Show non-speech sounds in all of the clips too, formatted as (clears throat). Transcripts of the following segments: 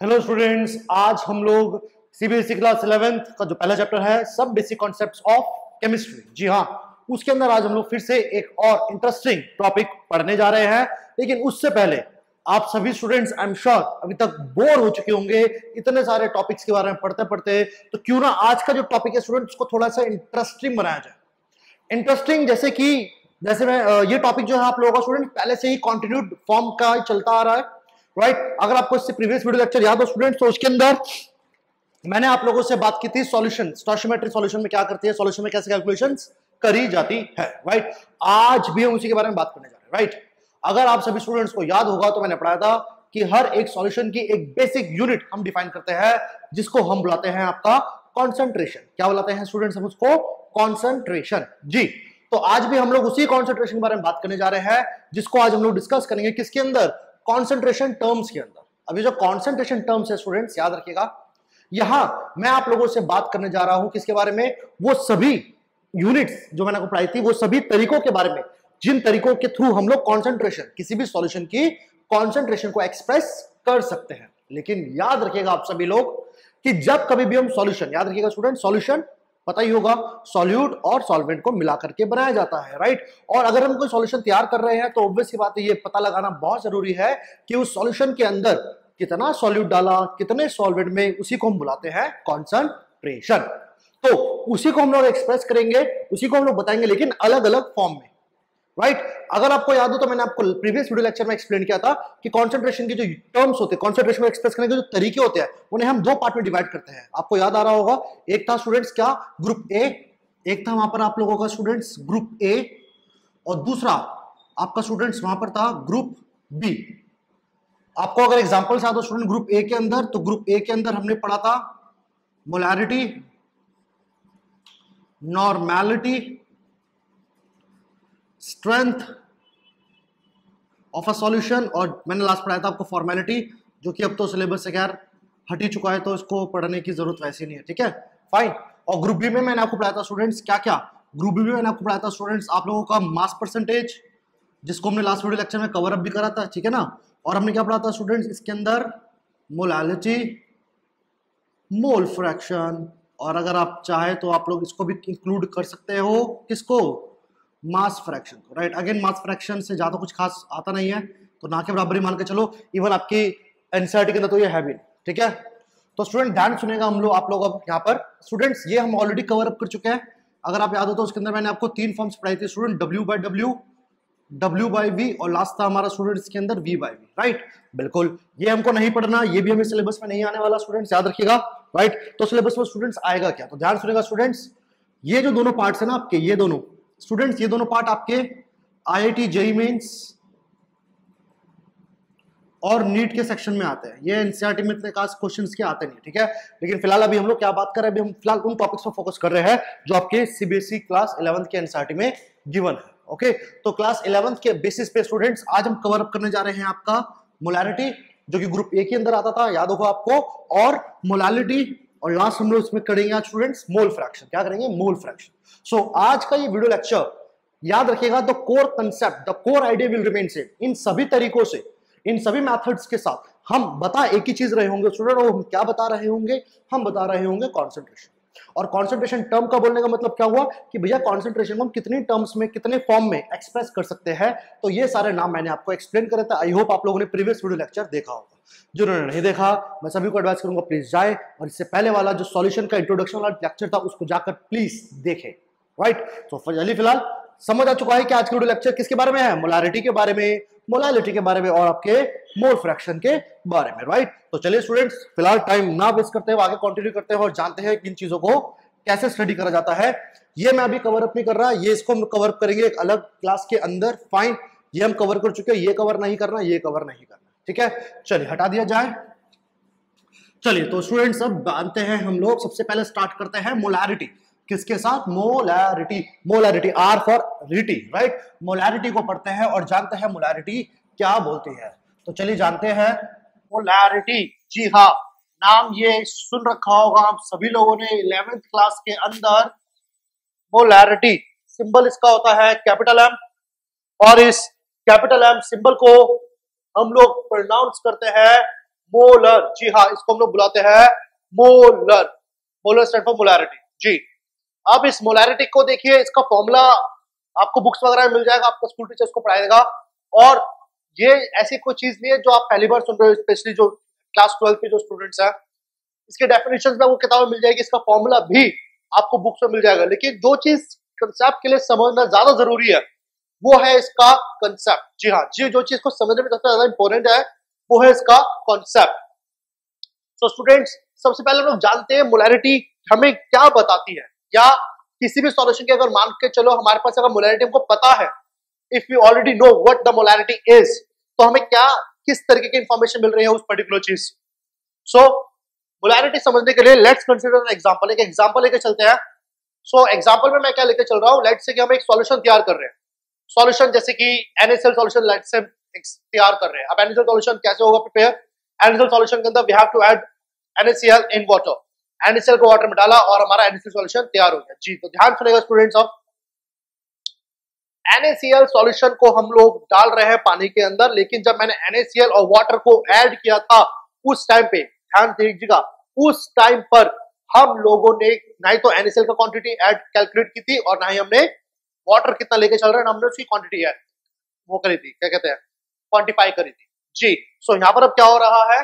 Hello students आज हम लोग सीबीएसई क्लास इलेवेंथ का जो पहला चैप्टर है, सब बेसिक कॉन्सेप्ट्स ऑफ़ केमिस्ट्री जी हाँ उसके अंदर आज हम लोग फिर से एक और इंटरेस्टिंग टॉपिक पढ़ने जा रहे हैं। लेकिन उससे पहले, आप सभी स्टूडेंट्स आई एम श्योर अभी तक बोर हो चुके होंगे इतने सारे टॉपिक्स के बारे में पढ़ते पढ़ते तो क्यों ना आज का जो टॉपिक है स्टूडेंट्स को थोड़ा सा इंटरेस्टिंग बनाया जाए। इंटरेस्टिंग जैसे कि, जैसे मैं ये टॉपिक जो है आप लोगों का स्टूडेंट पहले से ही कंटिन्यूड फॉर्म का चलता आ रहा है। राइट अगर आपको इससे प्रीवियस वीडियो लेक्चर याद हो स्टूडेंट तो उसके अंदर मैंने आप लोगों से बात की थी सॉल्यूशन स्टोशियोमेट्रिक सॉल्यूशन में क्या करती है सॉल्यूशन में कैसे कैलकुलेशंस करी जाती है राइट आज भी हम उसी के बारे में बात करने जा रहे हैं राइट अगर आप सभी स्टूडेंट्स को याद होगा तो मैंने पढ़ाया था कि हर एक सॉल्यूशन की एक बेसिक यूनिट हम डिफाइन करते हैं, जिसको हम बुलाते हैं आपका कॉन्सेंट्रेशन क्या बुलाते हैं स्टूडेंट्स हम उसको? कॉन्सेंट्रेशन जी तो आज भी हम लोग उसी कॉन्सेंट्रेशन के बारे में बात करने जा रहे हैं, जिसको आज हम लोग डिस्कस करेंगे किसके अंदर? कॉन्सेंट्रेशन टर्म्स के अंदर। अभी जो कॉन्सेंट्रेशन टर्म्स है स्टूडेंट्स याद रखिएगा। यहाँ मैं आप लोगों से बात करने जा रहा हूँ किसके बारे में? वो सभी यूनिट्स जो मैंने आपको पढ़ाई थी, वो सभी तरीकों के बारे में। जिन तरीकों के थ्रू हम लोग कॉन्सेंट्रेशन किसी भी सॉल्यूशन की कॉन्सेंट्रेशन को एक्सप्रेस कर सकते हैं। लेकिन याद रखिएगा आप सभी लोग कि जब कभी भी हम सॉल्यूशन याद रखिएगा स्टूडेंट सॉल्यूशन पता ही होगा सॉल्यूट और सॉल्वेंट को मिला करके बनाया जाता है राइट और अगर हम कोई सॉल्यूशन तैयार कर रहे हैं तो ऑब्वियस बात है, ये पता लगाना बहुत ज़रूरी है कि उस सॉल्यूशन के अंदर कितना सॉल्यूट डाला, कितने सॉल्वेंट में उसी को हम बुलाते हैं कॉन्सेंट्रेशन तो उसी को हम लोग एक्सप्रेस करेंगे, उसी को हम लोग बताएँगे, लेकिन अलग अलग फॉर्म में। Right right? अगर आपको याद हो तो मैंने आपको प्रीवियस वीडियो लेक्चर में एक्सप्लेन किया था कि कंसंट्रेशन के जो टर्म्स होते हैं कंसंट्रेशन को एक्सप्रेस करने के जो तरीके होते हैं, उन्हें हम दो पार्ट में डिवाइड करते हैं। आपको याद आ रहा होगा, एक था स्टूडेंट्स क्या? ग्रुप ए एक था वहाँ पर आप लोगों का स्टूडेंट्स ग्रुप ए और दूसरा आपका स्टूडेंट्स वहाँ पर था ग्रुप बी आपको अगर एग्ज़ाम्पल याद स्टूडेंट ग्रुप ए के अंदर तो ग्रुप ए के अंदर हमने पढ़ा था molarity normality strength of a solution और मैंने लास्ट पढ़ाया था आपको फॉर्मेलिटी जो कि अब तो सिलेबस से खैर हट ही चुका है तो इसको पढ़ने की ज़रूरत वैसे नहीं है, ठीक है? फाइन और ग्रुप बी में मैंने आपको पढ़ाया था स्टूडेंट्स क्या क्या ग्रुप बी में मैंने आपको पढ़ाया था स्टूडेंट्स आप लोगों का मास परसेंटेज जिसको हमने लास्ट वीडियो लेक्चर में कवर अप भी करा था, ठीक है ना? और हमने क्या पढ़ा था स्टूडेंट्स इसके अंदर मोलालिटी मोल फ्रैक्शन और अगर आप चाहे तो आप लोग इसको भी इंक्लूड कर सकते हो, किसको? मास फ्रैक्शन को राइट अगेन मास फ्रैक्शन से ज़्यादा कुछ खास आता नहीं है तो ना के बराबरी मान के चलो इवन आपकी एनसीआरटी के अंदर तो ये है भी ठीक है? तो स्टूडेंट ध्यान सुनेगा हम लोग, आप लोग अब यहाँ पर। स्टूडेंट्स ये हम ऑलरेडी कवर अप कर चुके हैं। अगर आप याद हो तो उसके अंदर मैंने आपको तीन फॉर्म्स पढ़ाई थी student W by W W by V और लास्ट था हमारा स्टूडेंट्स के अंदर वी बाई वी राइट बिल्कुल, ये हमको नहीं पढ़ना, ये भी हमें सिलेबस में नहीं आने वाला स्टूडेंट्स याद रखिएगा राइट तो सिलेबस में स्टूडेंट्स आएगा क्या? तो ध्यान सुनेगा स्टूडेंट्स ये जो दोनों पार्ट्स है ना आपके, ये दोनों स्टूडेंट्स ये दोनों पार्ट आपके आईआईटी जेई मेंस और नीट के सेक्शन में आते हैं। ये एनसीईआरटी में इतने खास क्वेश्चंस के आते नहीं, ठीक है? लेकिन फ़िलहाल अभी हम लोग क्या बात कर रहे हैं? अभी हम फ़िलहाल उन टॉपिक्स पर फोकस कर रहे हैं जो आपके सीबीएसई क्लास इलेवंथ के एनसीआरटी में गिवन है ओके तो क्लास इलेवंथ के बेसिस पे स्टूडेंट्स आज हम कवर अप करने जा रहे हैं आपका मोलैरिटी जो कि ग्रुप ए के अंदर आता था, याद होगा आपको, और मोलालिटी और लास्ट हम लोग इसमें करेंगे आज स्टूडेंट्स मोल फ्रैक्शन क्या करेंगे? मोल फ्रैक्शन सो आज का ये वीडियो लेक्चर याद रखिएगा the core concept the core idea will remain same in सभी तरीकों से, इन सभी मेथड्स के साथ, हम बता एक ही चीज़ रहे होंगे स्टूडेंट और हम क्या बता रहे होंगे? हम बता रहे होंगे कॉन्सेंट्रेशन और कॉन्सेंट्रेशन टर्म का बोलने का मतलब क्या हुआ कि भैया कॉन्सेंट्रेशन को हम कितनी टर्म्स में, कितने फॉर्म में एक्सप्रेस कर सकते हैं तो ये सारे नाम मैंने आपको एक्सप्लेन करे थे। आई होप आप लोगों ने प्रीवियस वीडियो लेक्चर देखा होगा। जिन्होंने नहीं देखा, मैं सभी को एडवाइस करूँगा प्लीज़ जाए और इससे पहले वाला जो सॉल्यूशन का इंट्रोडक्शन वाला लेक्चर था, उसको जाकर प्लीज़ देखे। राइट तो चलिए फ़िलहाल, समझ आ चुका है कि आज का वीडियो लेक्चर किसके बारे में है? मोलारिटी के बारे में मोलालिटी के बारे में और आपके मोल फ्रैक्शन के बारे में राइट तो चलिए स्टूडेंट्स फ़िलहाल टाइम ना वेस्ट करते हुए आगे कंटिन्यू करते हैं और जानते हैं इन चीज़ों को कैसे स्टडी करा जाता है। ये मैं अभी कवर अप नहीं कर रहा, ये इसको हम कवर अप करेंगे एक अलग क्लास के अंदर फाइन ये हम कवर कर चुके हैं, ये कवर नहीं करना, ये कवर नहीं करना, ठीक है? चलिए हटा दिया जाए। चलिए तो स्टूडेंट्स अब जानते हैं हम लोग, सबसे पहले स्टार्ट करते हैं मोलैरिटी किसके साथ? मोलैरिटी मोलैरिटी आर फॉर रिटी राइट मोलैरिटी को पढ़ते हैं और जानते हैं मोलैरिटी क्या बोलती है। तो चलिए जानते हैं। मोलैरिटी जी हाँ नाम ये सुन रखा होगा आप सभी लोगों ने इलेवेंथ क्लास के अंदर। मोलैरिटी सिंबल इसका होता है कैपिटल एम और इस कैपिटल एम सिंबल को हम लोग प्रोनाउंस करते हैं मोलर जी हाँ इसको हम लोग बुलाते हैं molar molar stand for molarity जी। अब इस मोलैरिटी को देखिए, इसका फॉर्मूला आपको बुक्स वगैरह में मिल जाएगा, आपका स्कूल टीचर को पढ़ाएगा और ये ऐसी कोई चीज़ नहीं है जो आप पहली बार सुन रहे हो स्पेशली जो क्लास ट्वेल्थ के जो स्टूडेंट्स हैं। इसके डेफिनेशन में वो किताब मिल जाएगी, इसका फॉर्मूला भी आपको बुक्स में मिल जाएगा। लेकिन जो चीज़ कंसेप्ट के लिए समझना ज़्यादा ज़रूरी है। वो है इसका कंसेप्ट जी हाँ जी, जो चीज़ को समझने में सबसे ज़्यादा इंपॉर्टेंट है, वो है इसका कॉन्सेप्ट सो स्टूडेंट्स सबसे पहले हम लोग जानते हैं मोलैरिटी हमें क्या बताती है। या किसी भी सॉल्यूशन के अगर मान के चलो हमारे पास अगर मोलैरिटी हमको पता है if you already know what the molarity is तो हमें क्या किस तरीके की इंफॉर्मेशन मिल रही है उस पर्टिकुलर चीज़ से? सो मोलैरिटी समझने के लिए लेट्स कंसीडर एग्जांपल एक एग्ज़ाम्पल लेके चलते हैं। सो so, एग्जांपल में मैं क्या लेके चल रहा हूँ? लेट से कि हम एक सॉल्यूशन तैयार कर रहे हैं। सॉल्यूशन जैसे कि एनएसएल सॉल्यूशन लेट से तैयार कर रहे हैं। अब एनएसएल सॉल्यूशन कैसे होगा प्रिपेयर एनएसएल सॉल्यूशन के अंदर we have to add NaCl in water NaCl को वाटर में डाला और हमारा एनएसएल सॉल्यूशन तैयार हो गया। जी तो ध्यान सुनेगा स्टूडेंट्स ऑफ़ NaCl सॉल्यूशन को हम लोग डाल रहे हैं पानी के अंदर, लेकिन जब मैंने NaCl और वाटर को ऐड किया था उस टाइम पे, ध्यान दीजिएगा, उस टाइम पर हम लोगों ने ना ही तो एनएसएल का क्वांटिटी ऐड कैलकुलेट की थी और ना ही हमने वाटर कितना लेके चल रहे हैं हमने उसकी क्वांटिटी ऐड वो करी थी। क्या कहते हैं? क्वांटिफाई करी थी। जी सो यहाँ पर अब क्या हो रहा है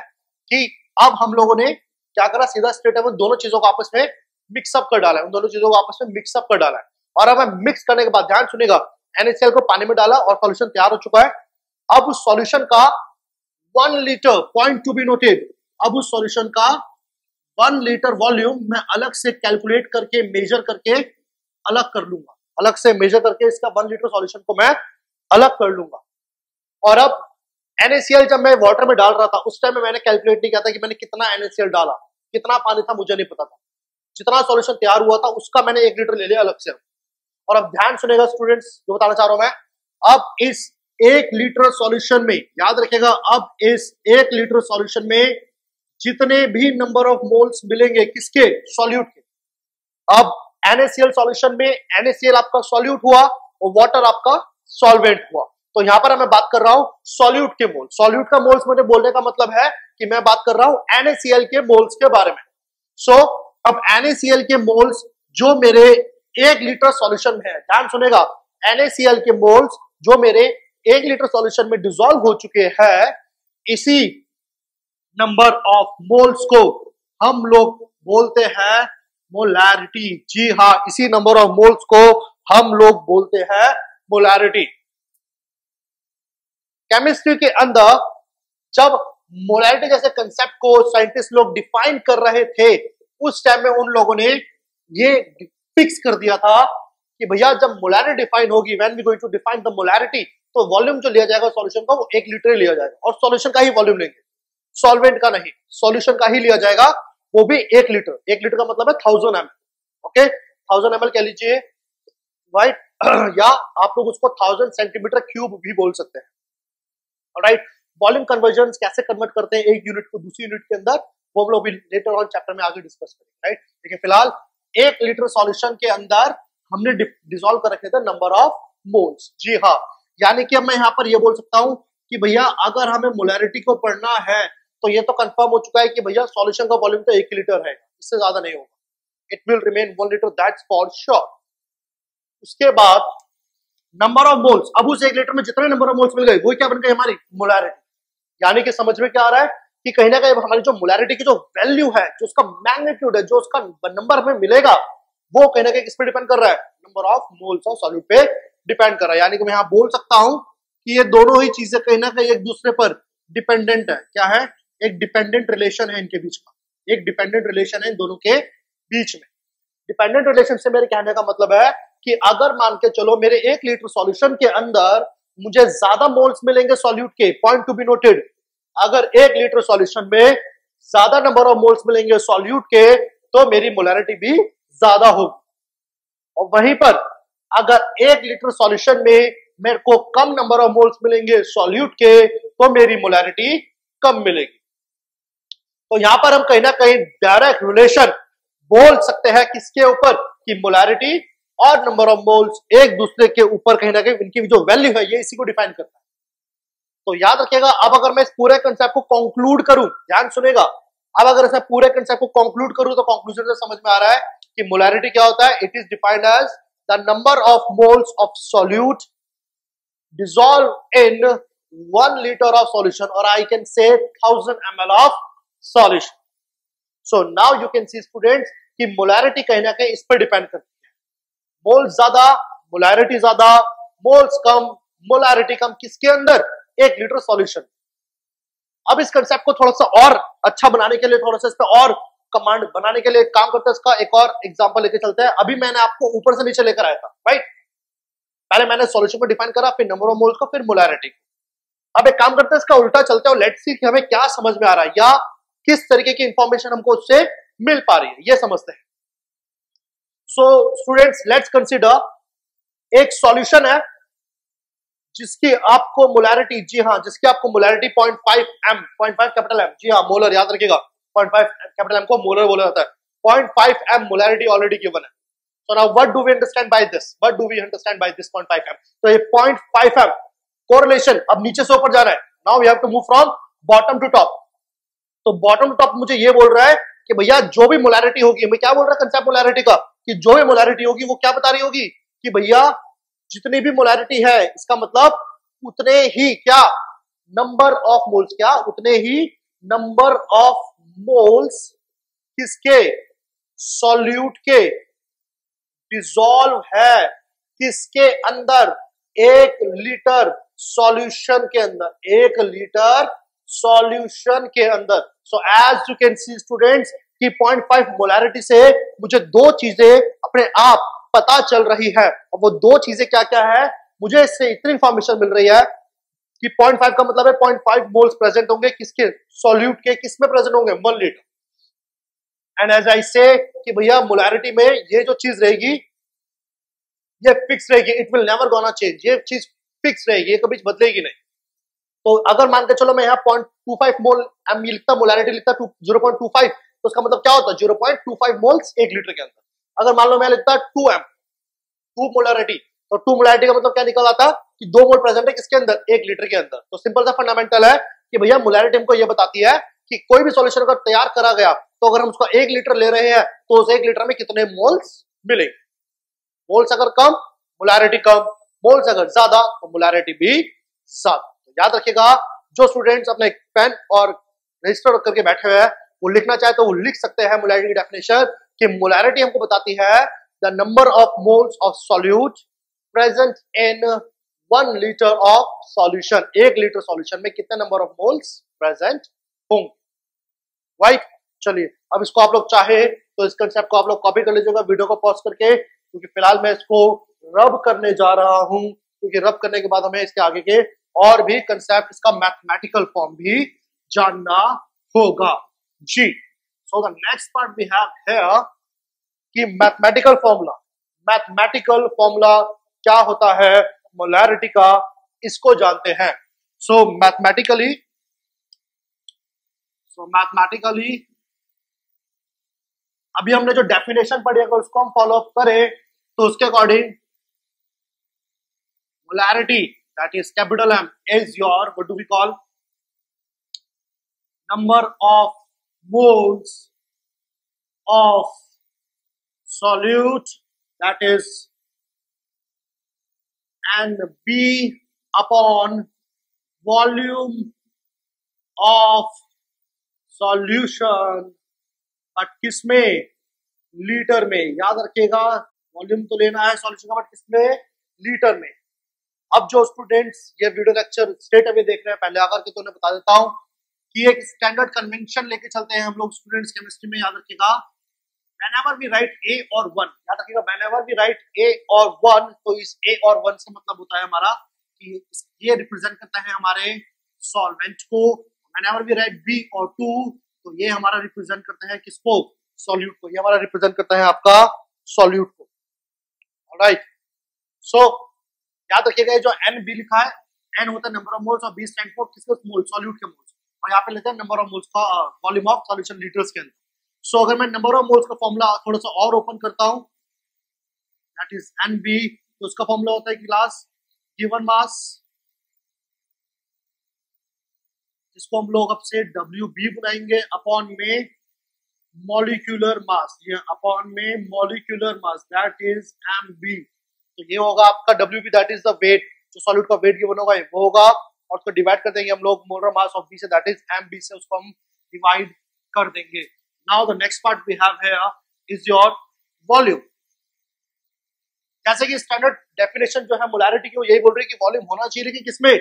कि अब हम लोगों ने क्या करा? सीधा स्ट्रेट है दोनों चीज़ों को आपस में मिक्सअप कर डाला है। उन दोनों चीज़ों को आपस में मिक्सअप कर डाला है। और अब मिक्स करने के बाद, ध्यान सुनेगा एनएचएल को पानी में डाला और सॉल्यूशन तैयार हो चुका है। अब उस सॉल्यूशन का one litre point to be noted अब उस सॉल्यूशन का वन लीटर वॉल्यूम मैं अलग से कैलकुलेट करके मेजर करके अलग कर लूँगा। अलग से मेजर करके इसका वन लीटर सॉल्यूशन को मैं अलग कर लूँगा। और अब एनएसीएल जब मैं वाटर में डाल रहा था, उस टाइम में मैंने कैलकुलेट नहीं किया था कि मैंने कितना एनएसीएल डाला। कितना पानी था, मुझे नहीं पता था। जितना सॉल्यूशन तैयार हुआ था, उसका मैंने एक लीटर ले लिया अलग से। और अब ध्यान सुनेगा स्टूडेंट्स जो बताना चाह रहा हूँ मैं, अब इस एक लीटर सॉल्यूशन में, याद रखेगा, अब इस एक लीटर सॉल्यूशन में जितने भी नंबर ऑफ़ मोल्स मिलेंगे, किसके? सॉल्यूट के। अब NaCl सॉल्यूशन में NaCl आपका सॉल्यूट हुआ, और वाटर आपका सॉल्वेंट हुआ। तो यहाँ पर मैं बात कर रहा हूँ सॉल्यूट के मोल सॉल्यूट का मोल्स मुझे बोलने का मतलब है कि मैं बात कर रहा हूँ एनएसीएल के मोल्स के बारे में। सो so, अब एनएसीएल के मोल्स जो मेरे एक लीटर सॉल्यूशन है ध्यान सुनेगा NaCl के मोल्स जो मेरे एक लीटर सॉल्यूशन में डिजोल्व हो चुके हैं इसी नंबर ऑफ़ मोल्स को हम लोग बोलते हैं मोलैरिटी जी हाँ इसी नंबर ऑफ़ मोल्स को हम लोग बोलते हैं मोलैरिटी केमिस्ट्री के अंदर जब मोलैरिटी जैसे कंसेप्ट को साइंटिस्ट लोग डिफाइन कर रहे थे, उस टाइम में उन लोगों ने ये फिक्स कर दिया था कि भैया जब मोलैरिटी डिफाइन होगी when we going to define the molarity तो वॉल्यूम जो लिया जाएगा सॉल्यूशन का वो एक लीटर लिया जाएगा। और सॉल्यूशन का ही वॉल्यूम लेंगे। सॉल्वेंट का नहीं सॉल्यूशन का ही लिया जाएगा, वो भी एक लीटर एक लीटर का मतलब है thousand M okay thousand M कह लीजिए राइट (clears throat) या आप लोग उसको थाउज़ेंड सेंटीमीटर क्यूब भी बोल सकते हैं। राइट वॉल्यूम कन्वर्जन कैसे कन्वर्ट करते हैं एक यूनिट को दूसरी यूनिट के अंदर, वो हम लोग लेटर ऑन चैप्टर में आगे डिस्कस करेंगे राइट लेकिन फ़िलहाल एक लीटर सॉल्यूशन के अंदर हमने डिजोल्व कर रखे थे नंबर ऑफ़ मोल्स जी हाँ यानी कि अब मैं यहाँ पर यह बोल सकता हूँ कि भैया, अगर हमें मोलैरिटी को पढ़ना है तो ये तो कंफर्म हो चुका है कि भैया सॉल्यूशन का वॉल्यूम तो एक लीटर है, इससे ज़्यादा नहीं होगा। It will remain one litre that's for sure उसके बाद नंबर ऑफ़ मोल्स अब उस एक लीटर में जितने नंबर ऑफ़ मोल्स मिल गए वही क्या बन गई हमारी? मोलैरिटी यानी कि समझ में क्या आ रहा है कि कहीं ना कहीं हमारी जो मोलैरिटी की जो वैल्यू है, जो उसका मैग्नीट्यूड है, जो उसका नंबर हमें मिलेगा, वो कहीं ना कहीं किस पे डिपेंड कर रहा है? Number of moles of solute पे डिपेंड कर रहा है। यानी कि मैं यहाँ बोल सकता हूँ कि ये दोनों ही चीज़ें कहीं ना कहीं एक दूसरे पर डिपेंडेंट है। क्या है? एक डिपेंडेंट रिलेशन है इनके बीच का एक डिपेंडेंट रिलेशन है इन दोनों के बीच में। डिपेंडेंट रिलेशन से मेरे कहने का मतलब है कि अगर मान के चलो मेरे एक लीटर सॉल्यूशन के अंदर मुझे ज़्यादा मोल्स मिलेंगे सॉल्यूट के पॉइंट टू बी नोटेड अगर एक लीटर सॉल्यूशन में ज़्यादा नंबर ऑफ़ मोल्स मिलेंगे सॉल्यूट के तो मेरी मोलैरिटी भी ज़्यादा होगी। और वहीं पर अगर एक लीटर सॉल्यूशन में मेरे को कम नंबर ऑफ़ मोल्स मिलेंगे सॉल्यूट के तो मेरी मोलैरिटी कम मिलेगी। तो यहाँ पर हम कहीं ना कहीं डायरेक्ट रिलेशन बोल सकते हैं किसके ऊपर? कि मोलैरिटी और नंबर ऑफ़ मोल्स एक दूसरे के ऊपर कहीं ना कहीं इनकी जो वैल्यू है, ये इसी को डिफाइन करता है। तो याद रखिएगा, अब अगर मैं इस पूरे कंसेप्ट को कंक्लूड करूँ, ध्यान सुनेगा अब अगर मैं पूरे कंसेप्ट को कंक्लूड करूँ तो कंक्लूजन से समझ में आ रहा है कि मोलैरिटी क्या होता है? It is defined as the number of moles of solute dissolve in one litre of solution और I can say thousand M of solution so now you can see students कि मोलैरिटी कहीं ना कहीं इस पर डिपेंड करती है। Moles ज़्यादा, मोलैरिटी ज़्यादा, मोल्स कम, मोलैरिटी कम, किसके अंदर? एक लीटर सॉल्यूशन। अब इस कंसेप्ट को थोड़ा सा और अच्छा बनाने के लिए थोड़ा सा इस पर और कमांड बनाने के लिए काम करते हैं, इसका एक और एग्जांपल लेके चलते हैं। अभी मैंने आपको ऊपर से नीचे लेकर आया था राइट पहले मैंने सॉल्यूशन को डिफाइन करा, फिर नंबर ऑफ़ मोल्स को, फिर मोलैरिटी को। अब एक काम करते हैं, इसका उल्टा चलते हैं लेट्स सी कि हमें क्या समझ में आ रहा है, या किस तरीके की इंफॉर्मेशन हमको उससे मिल पा रही है। ये समझते हैं। सो स्टूडेंट्स लेट्स कंसीडर एक सॉल्यूशन है, जिसकी आपको मोलैरिटी जी हाँ जिसकी आपको मोलैरिटी 0.5 एम 0.5 कैपिटल एम जी हाँ मोलर याद रखिएगा 0.5 कैपिटल एम को मोलर बोला जाता है। 0.5 एम मोलैरिटी ऑलरेडी गिवन है। So now, what do we understand by this? What do we understand by this 0.5 m? तो ये 0.5 m, correlation, अब नीचे से ऊपर जा रहा है। Now we have to move from bottom to top. तो बॉटम टू टॉप मुझे ये बोल रहा है कि भैया, जो भी मोलैरिटी होगी, मैं क्या बोल रहा है कंसेप्ट मोलैरिटी का? कि जो भी मोलैरिटी होगी, वो क्या बता रही होगी? कि भैया, जितनी भी मोलैरिटी है, इसका मतलब उतने ही क्या? नंबर ऑफ़ मोल्स क्या? उतने ही नंबर ऑफ़ मोल्स किसके? सॉल्यूट के। डिजॉल्व है किसके अंदर? एक लीटर सॉल्यूशन के अंदर। एक लीटर सॉल्यूशन के अंदर। So as you can see students कि 0.5 मोलैरिटी से मुझे दो चीज़ें अपने आप पता चल रही है। और वो दो चीज़ें क्या क्या है? मुझे इससे इतनी इंफॉर्मेशन मिल रही है कि 0.5 का मतलब है 0.5 मोल्स प्रेजेंट होंगे, किसके सॉल्यूट के किसमें प्रेजेंट होंगे? One litre and as I say कि भैया मोलैरिटी में ये जो चीज़ रहेगी, ये फिक्स रहेगी। It will never gonna change ये चीज़ फिक्स रहेगी, ये कभी बदलेगी नहीं। तो अगर मान के चलो मैं यहाँ point two five mole M लिखता मोलैरिटी लिखता ज़ीरो पॉइंट टू फाइव तो उसका मतलब क्या होता है? Zero point two five moles एक लीटर के अंदर। अगर मान लो मैं लिखता टू एम टू मोलैरिटी तो टू मोलैरिटी का मतलब क्या निकल आता कि दो मोल प्रेजेंट है किसके अंदर? एक लीटर के अंदर। तो सिंपल सा फंडामेंटल है कि भैया मोलैरिटी हमको ये बताती है कि कोई भी सॉल्यूशन अगर तैयार करा गया तो अगर हम उसका एक लीटर ले रहे हैं तो उस एक लीटर में कितने मोल्स मिलेंगे? मोल्स अगर कम मोलैरिटी कम। मोल्स अगर ज़्यादा तो मोलैरिटी भी ज़्यादा। याद रखिएगा, जो स्टूडेंट्स अपने पेन और रजिस्टर करके बैठे हुए हैं वो लिखना चाहे तो वो लिख सकते हैं मोलैरिटी की डेफिनेशन कि मोलैरिटी हमको बताती है the number of moles of solute present in one litre of solution एक लीटर सॉल्यूशन में कितने नंबर ऑफ़ मोल्स प्रेजेंट होंगे राइट चलिए, अब इसको आप लोग चाहे तो इस कंसेप्ट को आप लोग कॉपी कर लीजिएगा वीडियो को पॉज करके, क्योंकि फ़िलहाल मैं इसको रब करने जा रहा हूँ, क्योंकि रब करने के बाद हमें इसके आगे के और भी कंसेप्ट इसका मैथमेटिकल फॉर्म भी जानना होगा। जी so the next part we have here कि मैथमेटिकल फॉर्मूला मैथमेटिकल फॉर्मूला क्या होता है? मोलैरिटी का, इसको जानते हैं। सो मैथमेटिकली सो मैथमेटिकली अभी हमने जो डेफिनेशन पढ़ी अगर उसको हम फॉलो अप करें तो उसके according molarity that is capital M is your what do we call number of moles of solute, that is, and B upon volume of solution but किसमें लीटर में। याद रखिएगा वॉल्यूम तो लेना है सॉल्यूशन का बट किसमें लीटर में। अब जो स्टूडेंट्स ये वीडियो लेक्चर स्टेट अवे देख रहे हैं, पहले आकर के तो उन्हें बता देता हूँ। कि एक स्टैंडर्ड कन्वेंशन लेके चलते हैं हम लोग स्टूडेंट्स केमिस्ट्री में याद रखिएगा। Whenever we write a और वन याद रखिएगा whenever we write a और वन तो इस a और वन से मतलब होता है हमारा कि ये रिप्रेजेंट करता है हमारे सॉल्वेंट को। Whenever we write b और टू तो ये हमारा रिप्रेजेंट करता है किसको? सॉल्यूट को। ये हमारा रिप्रेजेंट करता है आपका सॉल्यूट को। राइट सो so, याद रखिएगा जो एन बी लिखा है एन होता है नंबर ऑफ़ मोल्स और बी स्टैंड फॉर किसके? मोल सॉल्यूट के मोल्स और यहाँ पे लेते हैं नंबर ऑफ़ मोल्स का वॉल्यूम ऑफ़ सॉल्यूशन लीटर्स के अंदर। सो अगर मैं नंबर ऑफ़ मोल्स का फॉर्मूला थोड़ा सा और ओपन करता हूँ दैट इज़ एन बी तो उसका फॉर्मूला होता है क्लास गिवन मास जिसको हम लोग अब से डब्ल्यू बी बनाएँगे अपॉन में मॉलिक्यूलर मास ये अपॉन में molecular mass that is M B तो ये होगा आपका W B that is the weight जो सॉलिड का वेट गिवन होगा वो होगा और उसको डिवाइड कर देंगे हम लोग मोलर मास ऑफ़ बी से दैट इज़ एम बी से उसको हम डिवाइड कर देंगे। Now the next part we have here is your volume जैसे कि स्टैंडर्ड डेफिनेशन जो है मोलारिटी की वो यही बोल रही है कि वॉल्यूम होना चाहिए लेकिन किसमें?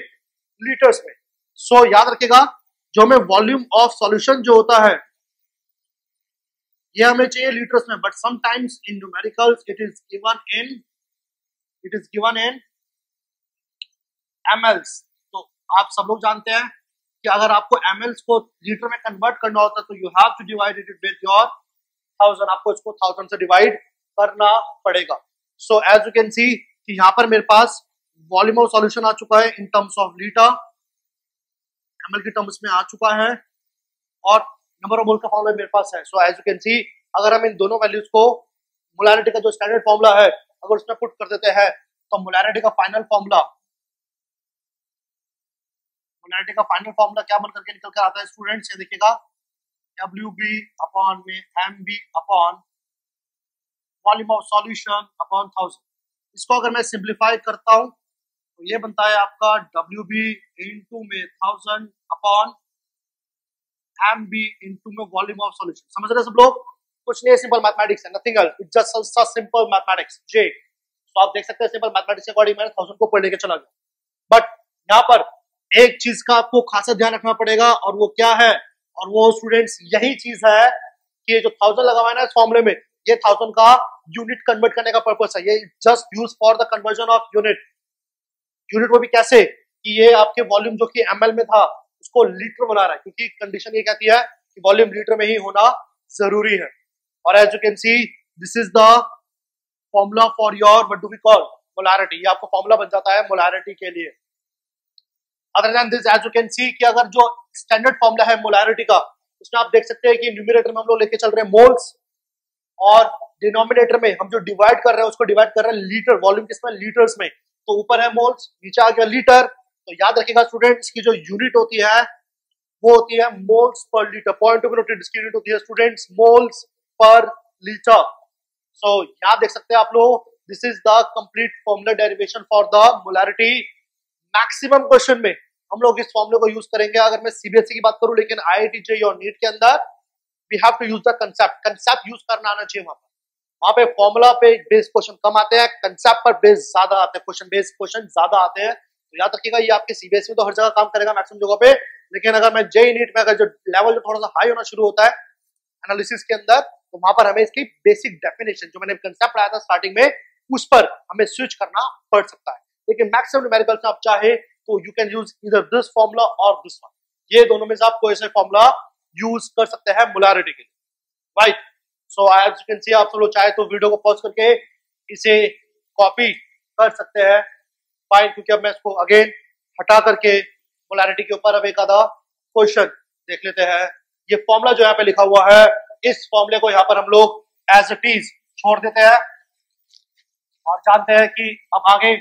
लीटर्स में। सो so, याद रखेगा जो हमें वॉल्यूम ऑफ़ सॉल्यूशन जो होता है ये हमें चाहिए लीटर्स में। But sometimes in numericals it is given in it is given in MLs आप सब लोग जानते हैं कि अगर आपको एमएल्स को लीटर में कन्वर्ट करना होता है तो you have to divide it with your thousand आपको इसको थाउज़ेंड से डिवाइड करना पड़ेगा। So as you can see कि यहाँ पर मेरे पास वॉल्यूम ऑफ़ सॉल्यूशन आ चुका है in terms of litre ML के टर्म्स में आ चुका है और नंबर ऑफ़ मोल का फॉर्मूला मेरे पास है। So as you can see अगर हम इन दोनों वैल्यूज़ को मोलारिटी का जो स्टैंडर्ड फॉर्मूला है, अगर उसमें पुट कर देते हैं तो मोलारिटी का फाइनल फॉर्मूला मोलारिटी का फाइनल फॉर्मूला क्या बन करके निकल कर आता है? स्टूडेंट्स ये देखिएगा। डब्ल्यू बी अपॉन में M B upon volume of solution upon thousand इसको अगर मैं सिंप्लीफाई करता हूँ तो ये बनता है आपका डब्ल्यू बी इंटू में thousand upon M B into में वॉल्यूम ऑफ़ सॉल्यूशन समझ रहे सब लोग? कुछ नहीं सिंपल मैथमेटिक्स है nothing else it's just simple mathematics जे तो आप देख सकते हैं सिंपल मैथमेटिक्स के अकॉर्डिंग मैंने थाउज़ेंड को पढ़ लेके चला गया। बट यहाँ पर एक चीज़ का आपको खासा ध्यान रखना पड़ेगा और वो क्या है? और वो स्टूडेंट्स यही चीज़ है कि जो थाउज़ेंड लगा हुआ है ना इस फॉर्मुले में, ये थाउज़ेंड का यूनिट कन्वर्ट करने का पर्पस है। ये just use for the conversion of unit unit वो भी कैसे? कि ये आपके वॉल्यूम जो कि एमएल में था, उसको लीटर बना रहा है। क्योंकि कंडीशन ये कहती है कि वॉल्यूम लीटर में ही होना ज़रूरी है। और as you can see this is the formula for your what do we call molarity ये आपको फॉर्मूला बन जाता है मोलारिटी के लिए। Other than this as you can see कि अगर जो स्टैंडर्ड फॉर्मूला है मोलारिटी का, उसमें आप देख सकते हैं कि न्यूमिनेटर में हम लोग लेके चल रहे हैं मोल्स और डिनोमिनेटर में हम जो डिवाइड कर रहे हैं, उसको डिवाइड कर रहे हैं लीटर वॉल्यूम किसमें लीटर्स में। तो ऊपर है मोल्स नीचे आ गया लीटर तो याद रखिएगा स्टूडेंट्स की जो यूनिट होती है, वो होती है मोल्स पर लीटर पॉइंट ऑफ़ यूनिट होती है स्टूडेंट्स मोल्स पर लीटर सो यहाँ देख सकते हैं आप लोग this is the complete formula derivation for the molarity maximum question में हम लोग इस फॉर्मुले को यूज़ करेंगे। अगर मैं सीबीएसई की बात करूँ, लेकिन आईआईटी जे और नीट के अंदर we have to use the concept concept use करना आना चाहिए वहाँ पर। वहाँ पे फॉर्मुला पे बेस्ड क्वेश्चन कम आते हैं कंसेप्ट पर बेस्ड ज़्यादा आते हैं क्वेश्चन बेस्ड क्वेश्चन ज़्यादा आते हैं। तो याद रखिएगा, ये आपके सीबीएसई में तो हर जगह काम करेगा मैक्सिमम जगह पे। लेकिन अगर मैं जे नीट में, अगर जो लेवल जो थोड़ा सा हाई होना शुरू होता है एनालिसिस के अंदर तो वहाँ पर हमें इसकी बेसिक डेफिनेशन जो मैंने कंसेप्ट लाया था स्टार्टिंग में, उस पर हमें स्विच करना पड़ सकता है। लेकिन मैक्सिमम न्यूमेरिकल्स में आप चाहे तो यू कैन यूज़ इधर दिस फॉर्मूला और दिस वन ये दोनों में से आप कोई सा फॉर्मूला यूज़ कर सकते हैं मोलारिटी के लिए। Right so as you can see आप सब लोग चाहे तो वीडियो को पॉज करके इसे कॉपी कर सकते हैं। फाइन क्योंकि अब मैं इसको अगेन हटा करके मोलारिटी के ऊपर अब एक आधा क्वेश्चन देख लेते हैं। ये फॉर्मूला जो यहाँ पे लिखा हुआ है, इस फॉर्मूले को यहाँ पर हम लोग एज इट इज़ छोड़ देते हैं। और जानते हैं कि अब आगे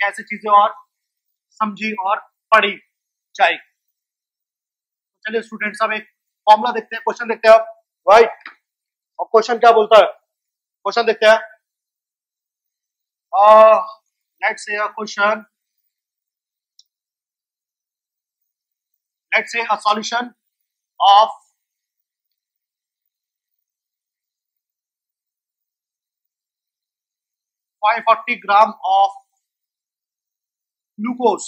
कैसे चीज़ें और समझी और पढ़ी जाएगी। तो चलिए स्टूडेंट अब एक फॉर्मूला देखते हैं क्वेश्चन देखते हैं राइट और क्वेश्चन क्या बोलता है? क्वेश्चन देखते हैं। Let's say question let's say a solution of five forty gram of glucose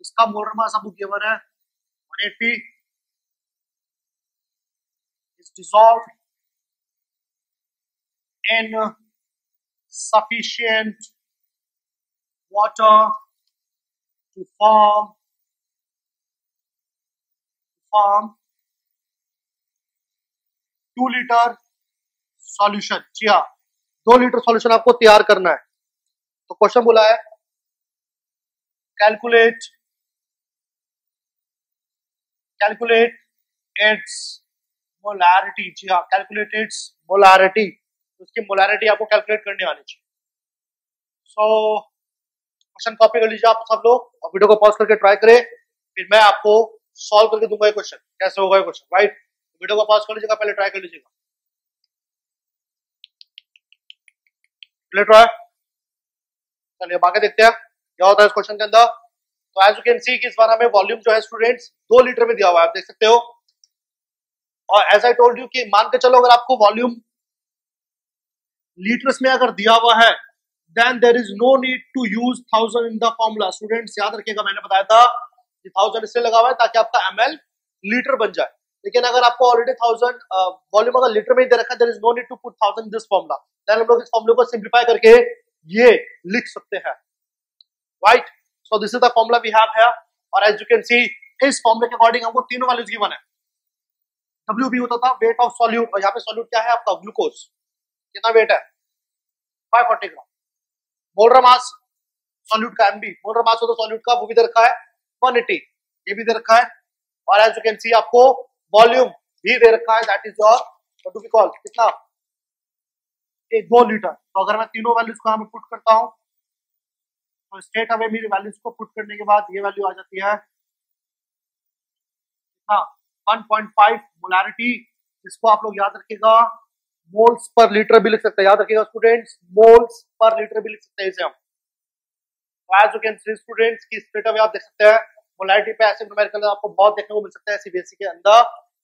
इसका मोलर मास आपको गिवन है 180 is dissolved in sufficient water to form form 2 litre solution जी हाँ दो लीटर सॉल्यूशन आपको तैयार करना है। तो क्वेश्चन बोला है calculate calculate its molarity. जी हाँ calculate its molarity. उसकी molarity आपको calculate करने आनी चाहिए। सो क्वेश्चन कॉपी कर लीजिए आप सब लोग और वीडियो को पॉज करके ट्राई करें। फिर मैं आपको सॉल्व करके दूँगा क्वेश्चन कैसे होगा क्वेश्चन राइट वीडियो को पॉज कर लीजिएगा, पहले ट्राई कर लीजिएगा। चलिए आगे देखते हैं। क्या होता है इस क्वेश्चन के अंदर? तो एज यू कैन सी इस बार हमें वॉल्यूम जो है स्टूडेंट्स दो लीटर में दिया हुआ है, आप देख सकते हो। और एज आई टोल्ड यू कि मान के चलो, अगर आपको वॉल्यूम लीटर्स में अगर दिया हुआ है then there is no need to use thousand in the formula students याद रखिएगा, मैंने बताया था कि थाउज़ेंड इसलिए लगा हुआ है ताकि आपका एम लीटर बन जाए। लेकिन अगर आपको ऑलरेडी थाउज़ेंड वॉल्यूम अगर लीटर में ही दे रखा है there is no need to put thousand this formula then हम लोग इस फॉर्मूले को सिंप्लीफाई करके ये लिख सकते हैं। Right so this is the formula we have है और एज यू कैन सी इस फॉर्मूले के अकॉर्डिंग हमको तीनों वैल्यूज़ गिवन है डब्ल्यू बी होता था वेट ऑफ़ सॉल्यूट और यहाँ पे सॉल्यूट क्या है? आपका ग्लूकोज कितना वेट है? 540 ग्राम मोलर मास सॉल्यूट का एमबी मोलर मास होता सॉल्यूट का, वो भी दे रखा है 180 ये भी दे रखा है। और एज यू कैन सी आपको वॉल्यूम भी दे रखा है। That is your what do we call कितना? एक दो लीटर। तो अगर मैं तीनों वैल्यूज़ को पुट करता हूँ तो स्टेट अवे मेरी वैल्यूज़ को पुट करने के बाद ये वैल्यू आ जाती है। कितना 1.5 मोलारिटी इसको आप लोग याद रखिएगा। मोल्स पर लीटर भी लिख सकते हैं, याद रखिएगा स्टूडेंट्स मोल्स पर लीटर भी लिख सकते हैं इसे हम। As you can see students की स्टेट अवे आप देख सकते हैं मोलारिटी पे ऐसे न्यूमेरिकल आपको बहुत देखने को मिल सकता है सीबीएसई के अंदर।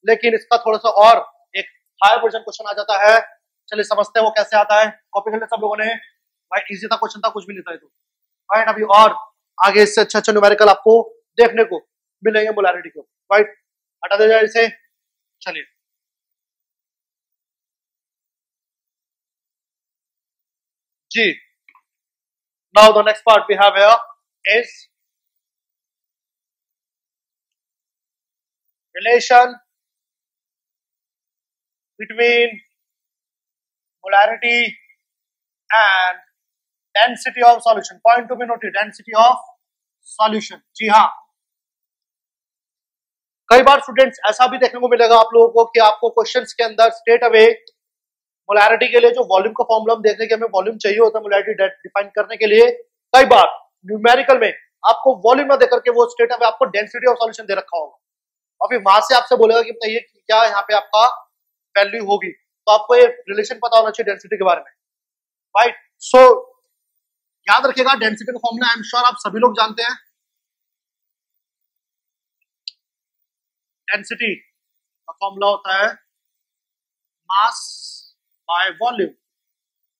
लेकिन इसका थोड़ा सा और एक हाई वर्जन क्वेश्चन आ जाता है। चलिए समझते हैं वो कैसे आता है। कॉपी कर ले सब लोगों ने। भाई इजी था क्वेश्चन था, कुछ भी था ये तो। राइट अभी और आगे इससे अच्छा अच्छा न्यूमेरिकल आपको देखने को मिलेंगे मोलारिटी को राइट हटा दे जाए इसे। चलिए। जी। Now the next part we have is relation between molarity and density of solution. Point to be noted density of solution. जी हाँ। कई बार स्टूडेंट्स ऐसा भी देखने को मिलेगा आप लोगों को कि आपको क्वेश्चंस के अंदर स्टेट अवे मोलारिटी के लिए जो वॉल्यूम का फॉर्मूला हम देखने के हमें वॉल्यूम चाहिए होता है मोलारिटी डिफाइन करने के लिए, कई बार न्यूमेरिकल में आपको वॉल्यूम ना देकर के वो स्टेट अवे आपको डेंसिटी ऑफ़ सॉल्यूशन दे रखा होगा। और फिर वहाँ से आपसे बोलेगा कि बताइए क्या यहाँ पे आपका वैल्यू होगी। तो आपको ये रिलेशन पता होना चाहिए डेंसिटी के बारे में। राइट सो याद रखिएगा डेंसिटी का फॉर्मूला आई एम श्योर आप सभी लोग जानते हैं। डेंसिटी का फॉर्मूला होता है मास बाय वॉल्यूम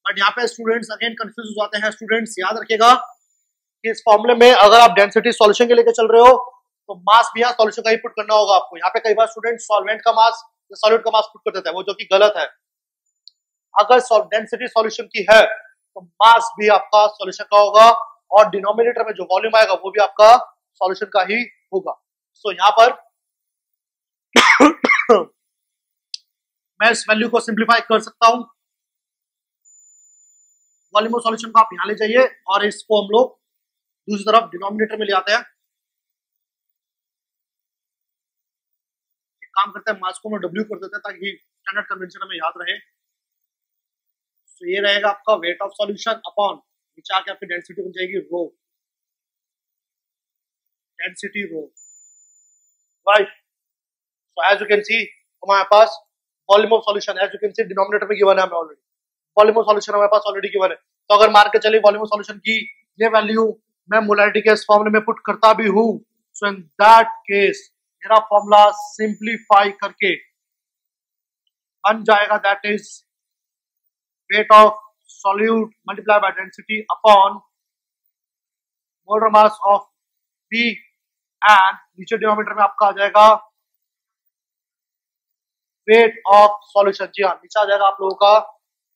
बट यहाँ पे स्टूडेंट्स अगेन कंफ्यूज हो जाते हैं। स्टूडेंट्स याद रखिएगा कि इस फॉर्मूले में अगर आप डेंसिटी सॉल्यूशन के लेके चल रहे हो तो मास भी यहाँ सॉल्यूशन का ही पुट करना होगा आपको। यहाँ पे कई बार स्टूडेंट सॉल्वेंट का मास या सॉल्यूट का मास पुट कर देता है, वो जो कि गलत है। अगर डेंसिटी सॉल्यूशन की है तो मास भी आपका सॉल्यूशन का होगा और डिनोमिनेटर में जो वॉल्यूम आएगा वो भी आपका सॉल्यूशन का ही होगा। सो so, यहाँ पर (coughs) मैं इस वैल्यू को सिंप्लीफाई कर सकता हूँ। वॉल्यूम सॉल्यूशन को आप यहाँ ले जाइए और इसको हम लोग दूसरी तरफ़ डिनोमिनेटर में ले आते हैं। काम करते हैं मास को डब्ल्यू कर देते हैं ताकि स्टैंडर्ड कन्वेंशन हमें याद रहे। तो ये रहेगा आपका वेट ऑफ़ सॉल्यूशन अपॉन नीचे आके आपकी डेंसिटी बन जाएगी rho density rho right so as you can see हमारे पास volume of solution as you can see denominator में गिवन है हमें ऑलरेडी वॉल्यूम ऑफ़ सॉल्यूशन हमारे पास ऑलरेडी गिवन है. तो अगर मान के चलिए वॉल्यूम ऑफ़ सॉल्यूशन की ये वैल्यू मैं मोलारिटी के इस फॉर्मूले में पुट करता भी हूँ सो इन दैट केस मेरा फॉर्मूला सिंप्लीफाई करके बन जाएगा that is weight of solute multiply by density upon molar mass of B and नीचे डिनोमीटर में आपका आ जाएगा वेट ऑफ़ सॉल्यूशन जी हाँ नीचे आ जाएगा आप लोगों का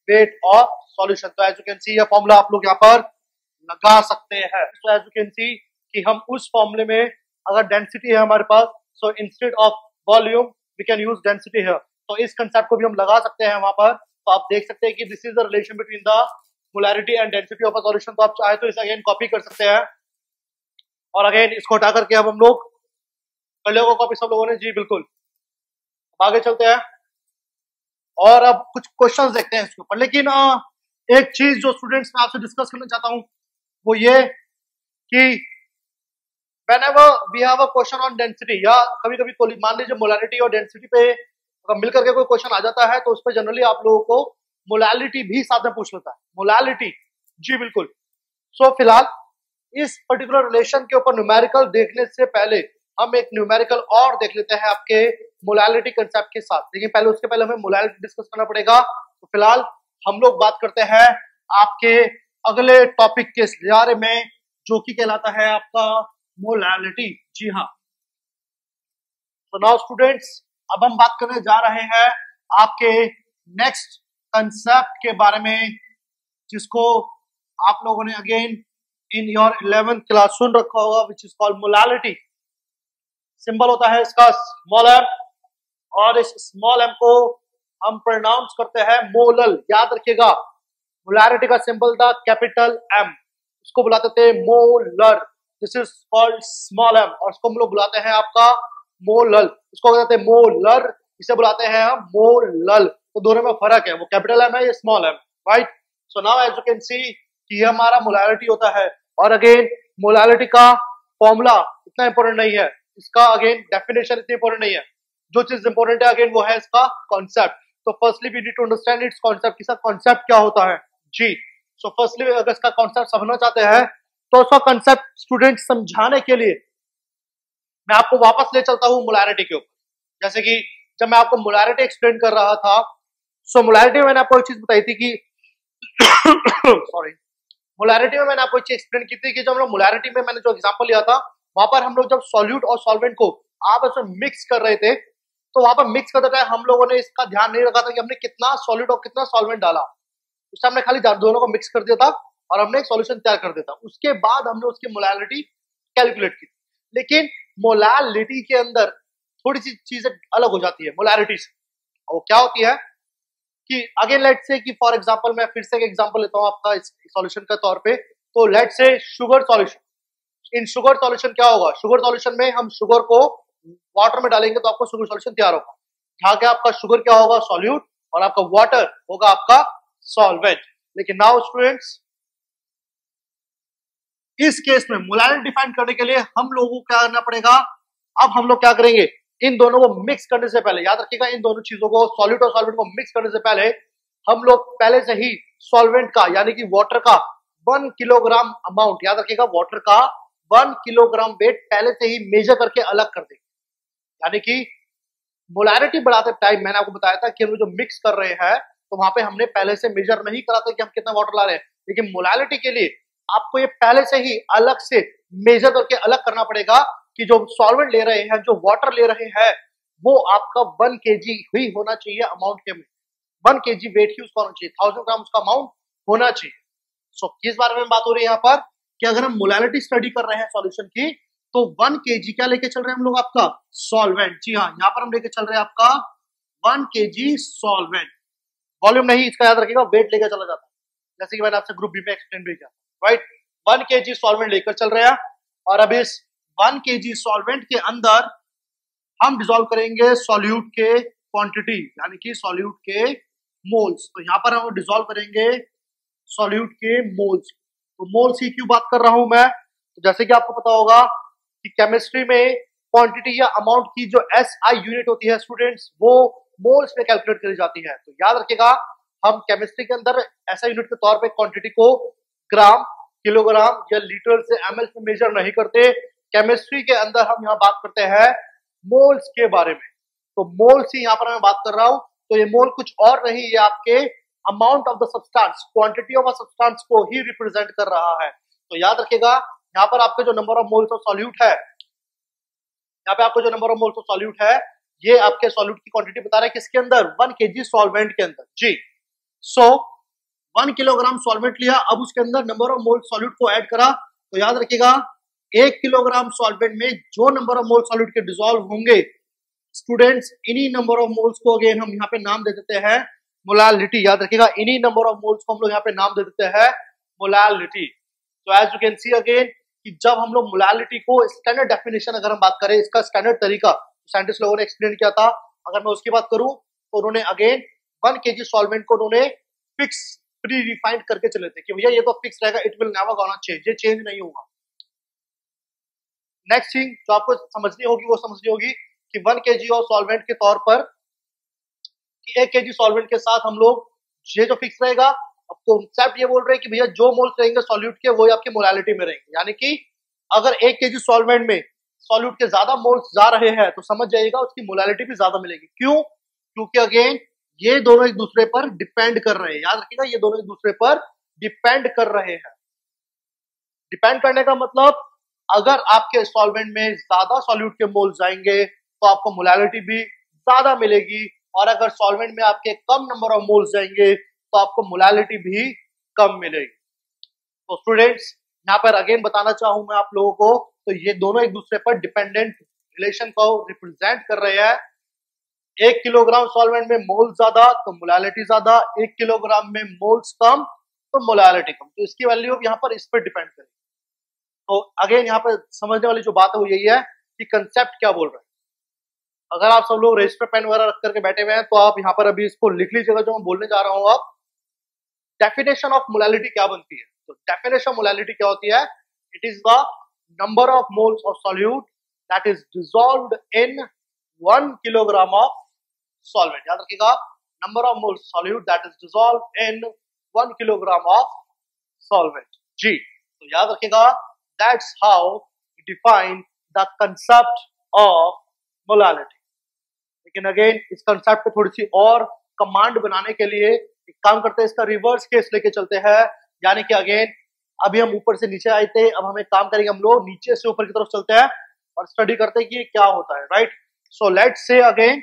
वेट ऑफ़ सॉल्यूशन तो एज यू कैन सी ये फॉर्मूला आप लोग यहाँ पर लगा सकते हैं। तो एज यू कैन सी कि हम उस फॉर्मूले में अगर डेंसिटी है हमारे पास so instead of volume we can use density है तो इस कंसेप्ट को भी हम लगा सकते हैं वहाँ पर। तो आप देख सकते हैं कि this is the relation between the molarity and density of a solution तो आप चाहे तो इसे अगेन कॉपी कर सकते हैं। और अगेन इसको हटा करके अब हम लोग कर लोगों कॉपी सब लोगों ने जी बिल्कुल। आगे चलते हैं। और अब कुछ क्वेश्चंस देखते हैं इसके ऊपर। लेकिन आ, एक चीज़ जो स्टूडेंट्स में आपसे डिस्कस करना चाहता हूँ वो ये कि we have a question on density या कभी कभी मान लीजिए मोलारिटी और डेंसिटी पे अगर मिल करके कोई क्वेश्चन आ जाता है तो उस पर जनरली आप लोगों को मोलालिटी भी साथ में पूछ लेता है। मोलालिटी जी बिल्कुल। सो so, फ़िलहाल इस पर्टिकुलर रिलेशन के ऊपर न्यूमेरिकल देखने से पहले हम एक न्यूमेरिकल और देख लेते हैं आपके मोलालिटी कंसेप्ट के साथ। लेकिन पहले उसके पहले हमें मोलालिटी डिस्कस करना पड़ेगा। तो फ़िलहाल हम लोग बात करते हैं आपके अगले टॉपिक के बारे में जो कि कहलाता है आपका मोलालिटी जी हाँ। तो नाउ स्टूडेंट्स अब हम बात करने जा रहे हैं आपके नेक्स्ट कंसेप्ट के बारे में, जिसको आप लोगों ने again in your eleventh class सुन रखा होगा which is called molality symbol होता है इसका स्मॉल एम और इस स्मॉल एम को हम प्रोनाउंस करते हैं मोलल याद रखिएगा मोलारिटी का सिंबल था कैपिटल एम उसको बुलाते थे molar this is called small M और इसको हम लोग बुलाते हैं आपका मोलल। इसको कहते हैं मोलर। इसे बुलाते हैं हम मोलल। तो दोनों में फ़र्क है। वो कैपिटल एम है, या small M right so now as you can see कि हमारा मोलालिटी होता है। और अगेन मोलालिटी का फॉर्मूला इतना इंपॉर्टेंट नहीं है। इसका अगेन डेफिनेशन इतनी इंपॉर्टेंट नहीं है। जो चीज़ इंपॉर्टेंट है अगेन वो है इसका कॉन्सेप्ट तो firstly we need to understand its concept के साथ कॉन्सेप्ट क्या होता है। जी। सो फर्स्टली अगर इसका कॉन्सेप्ट समझना चाहते हैं तो उसका कॉन्सेप्ट स्टूडेंट समझाने के लिए मैं आपको वापस ले चलता हूँ मोलारिटी के ऊपर। जैसे कि जब मैं आपको मोलारिटी एक्सप्लेन कर रहा था सो मोलारिटी में मैंने आपको एक चीज़ बताई थी कि (coughs) सॉरी मोलारिटी में मैंने आपको एक चीज़ एक्सप्लेन की थी कि जब हम लोग मोलारिटी में मैंने जो एग्जांपल लिया था, वहाँ पर हम लोग जब सॉल्यूट और सॉल्वेंट को आप उसमें मिक्स कर रहे थे तो वहाँ पर मिक्स करते टाइम हम लोगों ने इसका ध्यान नहीं रखा था कि हमने कितना सॉल्यूट और कितना सॉल्वेंट डाला। उससे हमने खाली दोनों को मिक्स कर दिया था और हमने एक सॉल्यूशन तैयार कर दिया था। उसके बाद हमने उसकी मोलालिटी कैलकुलेट की। लेकिन मोलालिटी के अंदर थोड़ी सी चीज़ें अलग हो जाती है, मोलारिटी से। वो क्या होती है कि अगेन लेट से कि फॉर एग्जांपल मैं फिर से एक एग्जांपल लेता हूँ आपका इस सॉल्यूशन के तौर पे तो let say sugar solution in sugar solution क्या होगा? शुगर सॉल्यूशन में हम शुगर को वाटर में डालेंगे तो आपको शुगर सॉल्यूशन तैयार होगा। जहाँ के आपका शुगर क्या होगा? सॉल्यूट और आपका वाटर होगा आपका सॉल्वेंट लेकिन नाउ स्टूडेंट्स इस केस में मोलाइल डिफाइन करने के लिए हम लोगों को क्या करना पड़ेगा? अब हम लोग क्या करेंगे? इन दोनों को मिक्स करने से पहले, याद रखिएगा, इन दोनों चीज़ों को सॉलिड और सॉल्वेंट को मिक्स करने से पहले, हम लोग पहले से ही सॉल्वेंट का, यानी कि वाटर का वन किलोग्राम अमाउंट याद रखिएगा वाटर का वन किलोग्राम वेट पहले से ही मेजर करके अलग कर देंगे। यानी कि मोलैरिटी बढ़ाते टाइम मैंने आपको बताया था कि हम जो मिक्स कर रहे हैं तो वहाँ पे हमने पहले से मेजर नहीं करा था कि हम कितना वाटर ला रहे हैं। लेकिन मोलालिटी के लिए आपको ये पहले से ही अलग से मेजर करके अलग करना पड़ेगा कि जो सॉल्वेंट ले रहे हैं जो वाटर ले रहे हैं वो आपका वन के जी ही होना चाहिए अमाउंट के में। वन के जी वेट ही उसका होना चाहिए। थाउज़ेंड ग्राम उसका अमाउंट होना चाहिए। सो so, किस बारे में बात हो रही है यहाँ पर? कि अगर हम मोलालिटी स्टडी कर रहे हैं सॉल्यूशन की तो वन के जी क्या लेके चल रहे हैं हम लोग आपका? सॉल्वेंट जी हाँ यहाँ पर हम लेके चल रहे हैं आपका वन के जी सॉल्वेंट वॉल्यूम नहीं इसका याद रखिएगा वेट लेकर चला जाता है। जैसे कि मैंने आपसे ग्रुप बी में एक्सप्लेन भी किया राइट वन के जी सॉल्वेंट लेकर चल रहे हैं। और अब इस वन के जी सॉल्वेंट के अंदर हम डिजोल्व करेंगे सॉल्यूट के क्वांटिटी यानी कि सॉल्यूट के मोल्स तो यहाँ पर हम डिजोल्व करेंगे सॉल्यूट के मोल्स तो मोल्स की क्यों बात कर रहा हूँ मैं? तो जैसे कि आपको पता होगा कि केमिस्ट्री में क्वांटिटी या अमाउंट की जो एस आई यूनिट होती है स्टूडेंट्स वो मोल्स में कैलकुलेट करी जाती है। तो याद रखिएगा, हम केमिस्ट्री के अंदर ऐसा यूनिट के तौर पे क्वांटिटी को ग्राम, किलोग्राम या लीटर से एमएल में मेजर नहीं करते। केमिस्ट्री के अंदर हम यहाँ बात करते हैं मोल्स के बारे में। तो मोल्स ही यहाँ पर मैं बात कर रहा हूँ। तो ये मोल कुछ और नहीं, ये आपके amount of the substance quantity of a substance को ही रिप्रेजेंट कर रहा है। तो याद रखिएगा, यहाँ पर आपके जो number of moles of solute है, यहाँ पे आपको जो number of moles of solute है, ये आपके सॉल्यूट की क्वांटिटी बता रहा है किसके अंदर? वन के जी सॉल्वेंट के अंदर। जी। सो वन किलोग्राम सॉल्वेंट लिया, अब उसके अंदर नंबर ऑफ़ मोल सॉल्यूट को ऐड करा। तो याद रखिएगा, एक किलोग्राम सॉल्वेंट में जो नंबर ऑफ़ मोल सॉल्यूट के डिजोल्व होंगे स्टूडेंट्स इन्हीं नंबर ऑफ़ मोल्स को अगेन हम यहाँ पे नाम दे देते हैं मोलालिटी याद रखिएगा, इन्हीं नंबर ऑफ़ मोल्स को हम लोग यहाँ पे नाम दे देते हैं मोलालिटी तो as you can see again कि जब हम लोग मोलालिटी को स्टैंडर्ड डेफिनेशन अगर हम बात करें, इसका स्टैंडर्ड तरीका साइंटिस्ट लोगों ने एक्सप्लेन किया था। अगर मैं उसकी बात करूँ तो उन्होंने अगेन वन के जी सॉल्वेंट को उन्होंने फिक्स प्री रिफाइंड करके चले थे कि भैया ये तो फिक्स रहेगा it will never gonna change ये चेंज नहीं होगा। नेक्स्ट थिंग जो आपको समझनी होगी, वो समझनी होगी कि वन के ऑफ़ सॉल्वेंट के तौर पर कि एक के सॉल्वेंट के साथ हम लोग, ये जो फिक्स रहेगा, अब कॉन्सेप्ट ये बोल रहे हैं कि भैया जो मोल्स रहेंगे सॉल्यूट के वो आपकी मोलालिटी में रहेंगे। यानी कि अगर एक के जी सॉल्वेंट में सॉल्यूट के ज़्यादा मोल्स जा रहे हैं तो समझ जाएगा उसकी मोलालिटी भी ज़्यादा मिलेगी। क्यों? क्योंकि अगेन ये दोनों एक दूसरे पर डिपेंड कर रहे हैं। याद रखिएगा, ये दोनों एक दूसरे पर डिपेंड कर रहे हैं। डिपेंड करने का मतलब अगर आपके सॉल्वेंट में ज़्यादा सॉल्यूट के मोल जाएँगे तो आपको मोलालिटी भी ज़्यादा मिलेगी। और अगर सॉल्वेंट में आपके कम नंबर ऑफ़ मोल्स जाएँगे तो आपको मोलालिटी भी कम मिलेगी। तो स्टूडेंट्स यहाँ पर अगेन बताना चाहूँ मैं आप लोगों को तो ये दोनों एक दूसरे पर डिपेंडेंट रिलेशन को रिप्रेजेंट कर रहे हैं। एक किलोग्राम सॉल्वेंट में मोल ज़्यादा तो मोलालिटी ज़्यादा, एक किलोग्राम में मोल्स कम तो मोलालिटी कम। तो इसकी वैल्यू यहाँ पर इस पर डिपेंड करेगी। तो अगेन यहाँ पर समझने वाली जो बात है वो यही है कि कंसेप्ट क्या बोल रहे हैं। अगर आप सब लोग रजिस्टर पेन वगैरह रख करके बैठे हुए हैं तो आप यहाँ पर अभी इसको लिख लीजिएगा जो मैं बोलने जा रहा हूँ आप डेफिनेशन ऑफ़ मोलालिटी क्या बनती है? तो डेफिनेशन मोलालिटी क्या होती है? It is the number of moles of solute that is dissolve in one kilogram of solvent याद रखिएगा number of moles solute that is dissolve in one kilogram of solvent जी तो याद रखिएगा that's how define the concept of molality लेकिन again इस concept पे थोड़ी सी और कमांड बनाने के लिए एक काम करते हैं, इसका रिवर्स केस लेके चलते हैं। यानी कि अगेन अभी हम ऊपर से नीचे आए थे, अब हमें काम करेंगे, हम लोग नीचे से ऊपर की तरफ़ चलते हैं और स्टडी करते हैं कि क्या होता है right so let say again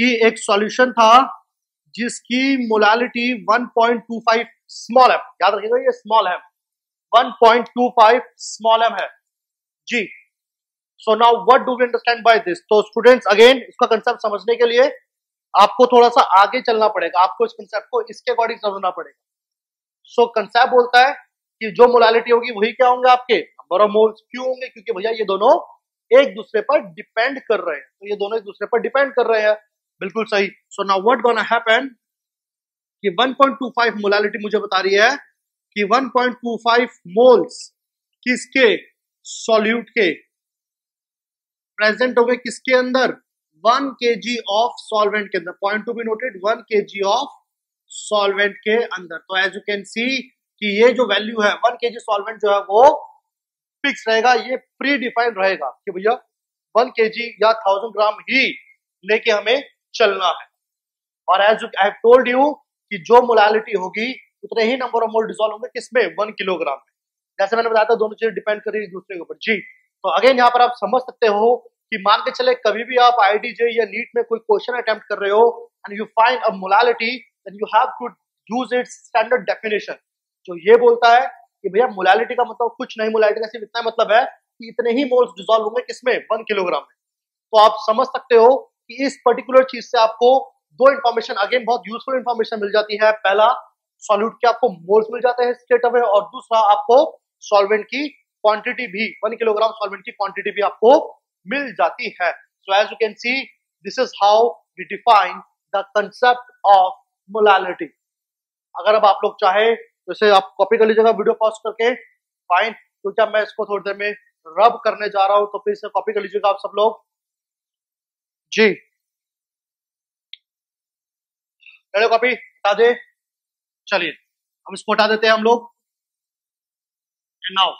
कि एक सॉल्यूशन था जिसकी मोलालिटी 1.25 स्मॉल एम याद रखिएगा ये स्मॉल एम 1.25 स्मॉल एम है। जी। So now what do we understand by this तो स्टूडेंट्स अगेन इसका कंसेप्ट समझने के लिए आपको थोड़ा सा आगे चलना पड़ेगा। आपको इस कंसेप्ट को इसके अकॉर्डिंग समझना पड़ेगा। सो so, कंसेप्ट बोलता है कि जो मोलालिटी होगी वही क्या होंगे आपके? नंबर ऑफ़ मोल्स क्यों होंगे? क्योंकि भैया ये दोनों एक दूसरे पर डिपेंड कर रहे हैं। तो ये दोनों एक दूसरे पर डिपेंड कर रहे हैं। बिल्कुल सही। So now what gonna happen कि 1.25 मोलालिटी मुझे बता रही है कि 1.25 मोल्स किसके? सॉल्यूट के। प्रेजेंट हो गए किसके अंदर? One K G of solvent के अंदर। Point to be noted one K G of solvent के अंदर। तो एज यू कैन सी कि ये जो वैल्यू है वन के जी सॉल्वेंट जो है वो फिक्स रहेगा, ये प्री डिफाइंड रहेगा कि भैया वन के जी या थाउज़ेंड ग्राम ही लेके हमें चलना है। और as I have told you कि जो मोलालिटी होगी, उतने ही नंबर ऑफ़ मोल डिजोल्व होंगे किसमें? वन किलोग्राम में। जैसे मैंने बताया था, दोनों चीज़ें डिपेंड कर रही है दूसरे के ऊपर। जी। तो अगेन यहाँ पर आप समझ सकते हो कि मान के चले, कभी भी आप आईडीजे या नीट में कोई क्वेश्चन अटेम्प्ट कर रहे हो and you find a molality then you have to use its standard definition जो ये बोलता है कि भैया मोलालिटी का मतलब कुछ नहीं मोलालिटी का सिर्फ़ इतना मतलब है कि इतने ही मोल्स डिजोल्व होंगे किसमें? वन किलोग्राम में। तो आप समझ सकते हो कि इस पर्टिकुलर चीज़ से आपको दो इंफॉर्मेशन अगेन बहुत यूजफुल इंफॉर्मेशन मिल जाती है। पहला सॉल्यूट के आपको मोल्स मिल जाते हैं स्टेट अवे और दूसरा, आपको सॉल्वेंट की क्वांटिटी भी वन किलोग्राम सॉल्वेंट की क्वांटिटी भी आपको मिल जाती है। So as you can see this is how we define the concept of molality अगर अब आप लोग चाहे तो इसे आप कॉपी कर लीजिएगा वीडियो पॉज करके। फाइन तो क्या मैं इसको थोड़ी देर में रब करने जा रहा हूँ तो फिर इसे कॉपी कर लीजिएगा आप सब लोग। जी। कॉपी, हटा दे। चलिए, हम इसको हटा देते हैं हम लोग। नाउ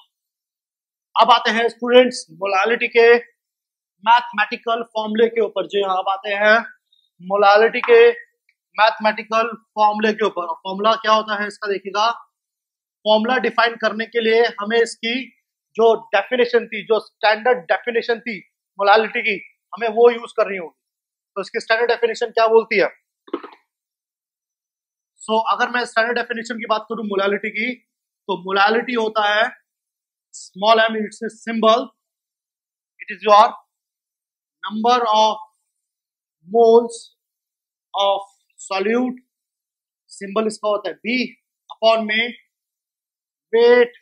अब आते हैं स्टूडेंट्स मोलालिटी के मैथमेटिकल फॉर्मूले के ऊपर। जी हाँ अब आते हैं मोलालिटी के मैथमेटिकल फॉर्मूले के ऊपर। फॉर्मूला क्या होता है इसका देखिएगा। फॉर्मूला डिफाइन करने के लिए हमें इसकी जो डेफिनेशन थी, जो स्टैंडर्ड डेफिनेशन थी मोलालिटी की हमें वो यूज़ करनी होगी। तो इसकी स्टैंडर्ड डेफिनेशन क्या बोलती है? सो so, अगर मैं स्टैंडर्ड डेफिनेशन की बात करूँ मोलालिटी की तो मोलालिटी होता है m it's a symbol. It is your number of moles of solute. Symbol इसका होता है बी अपॉन में वेट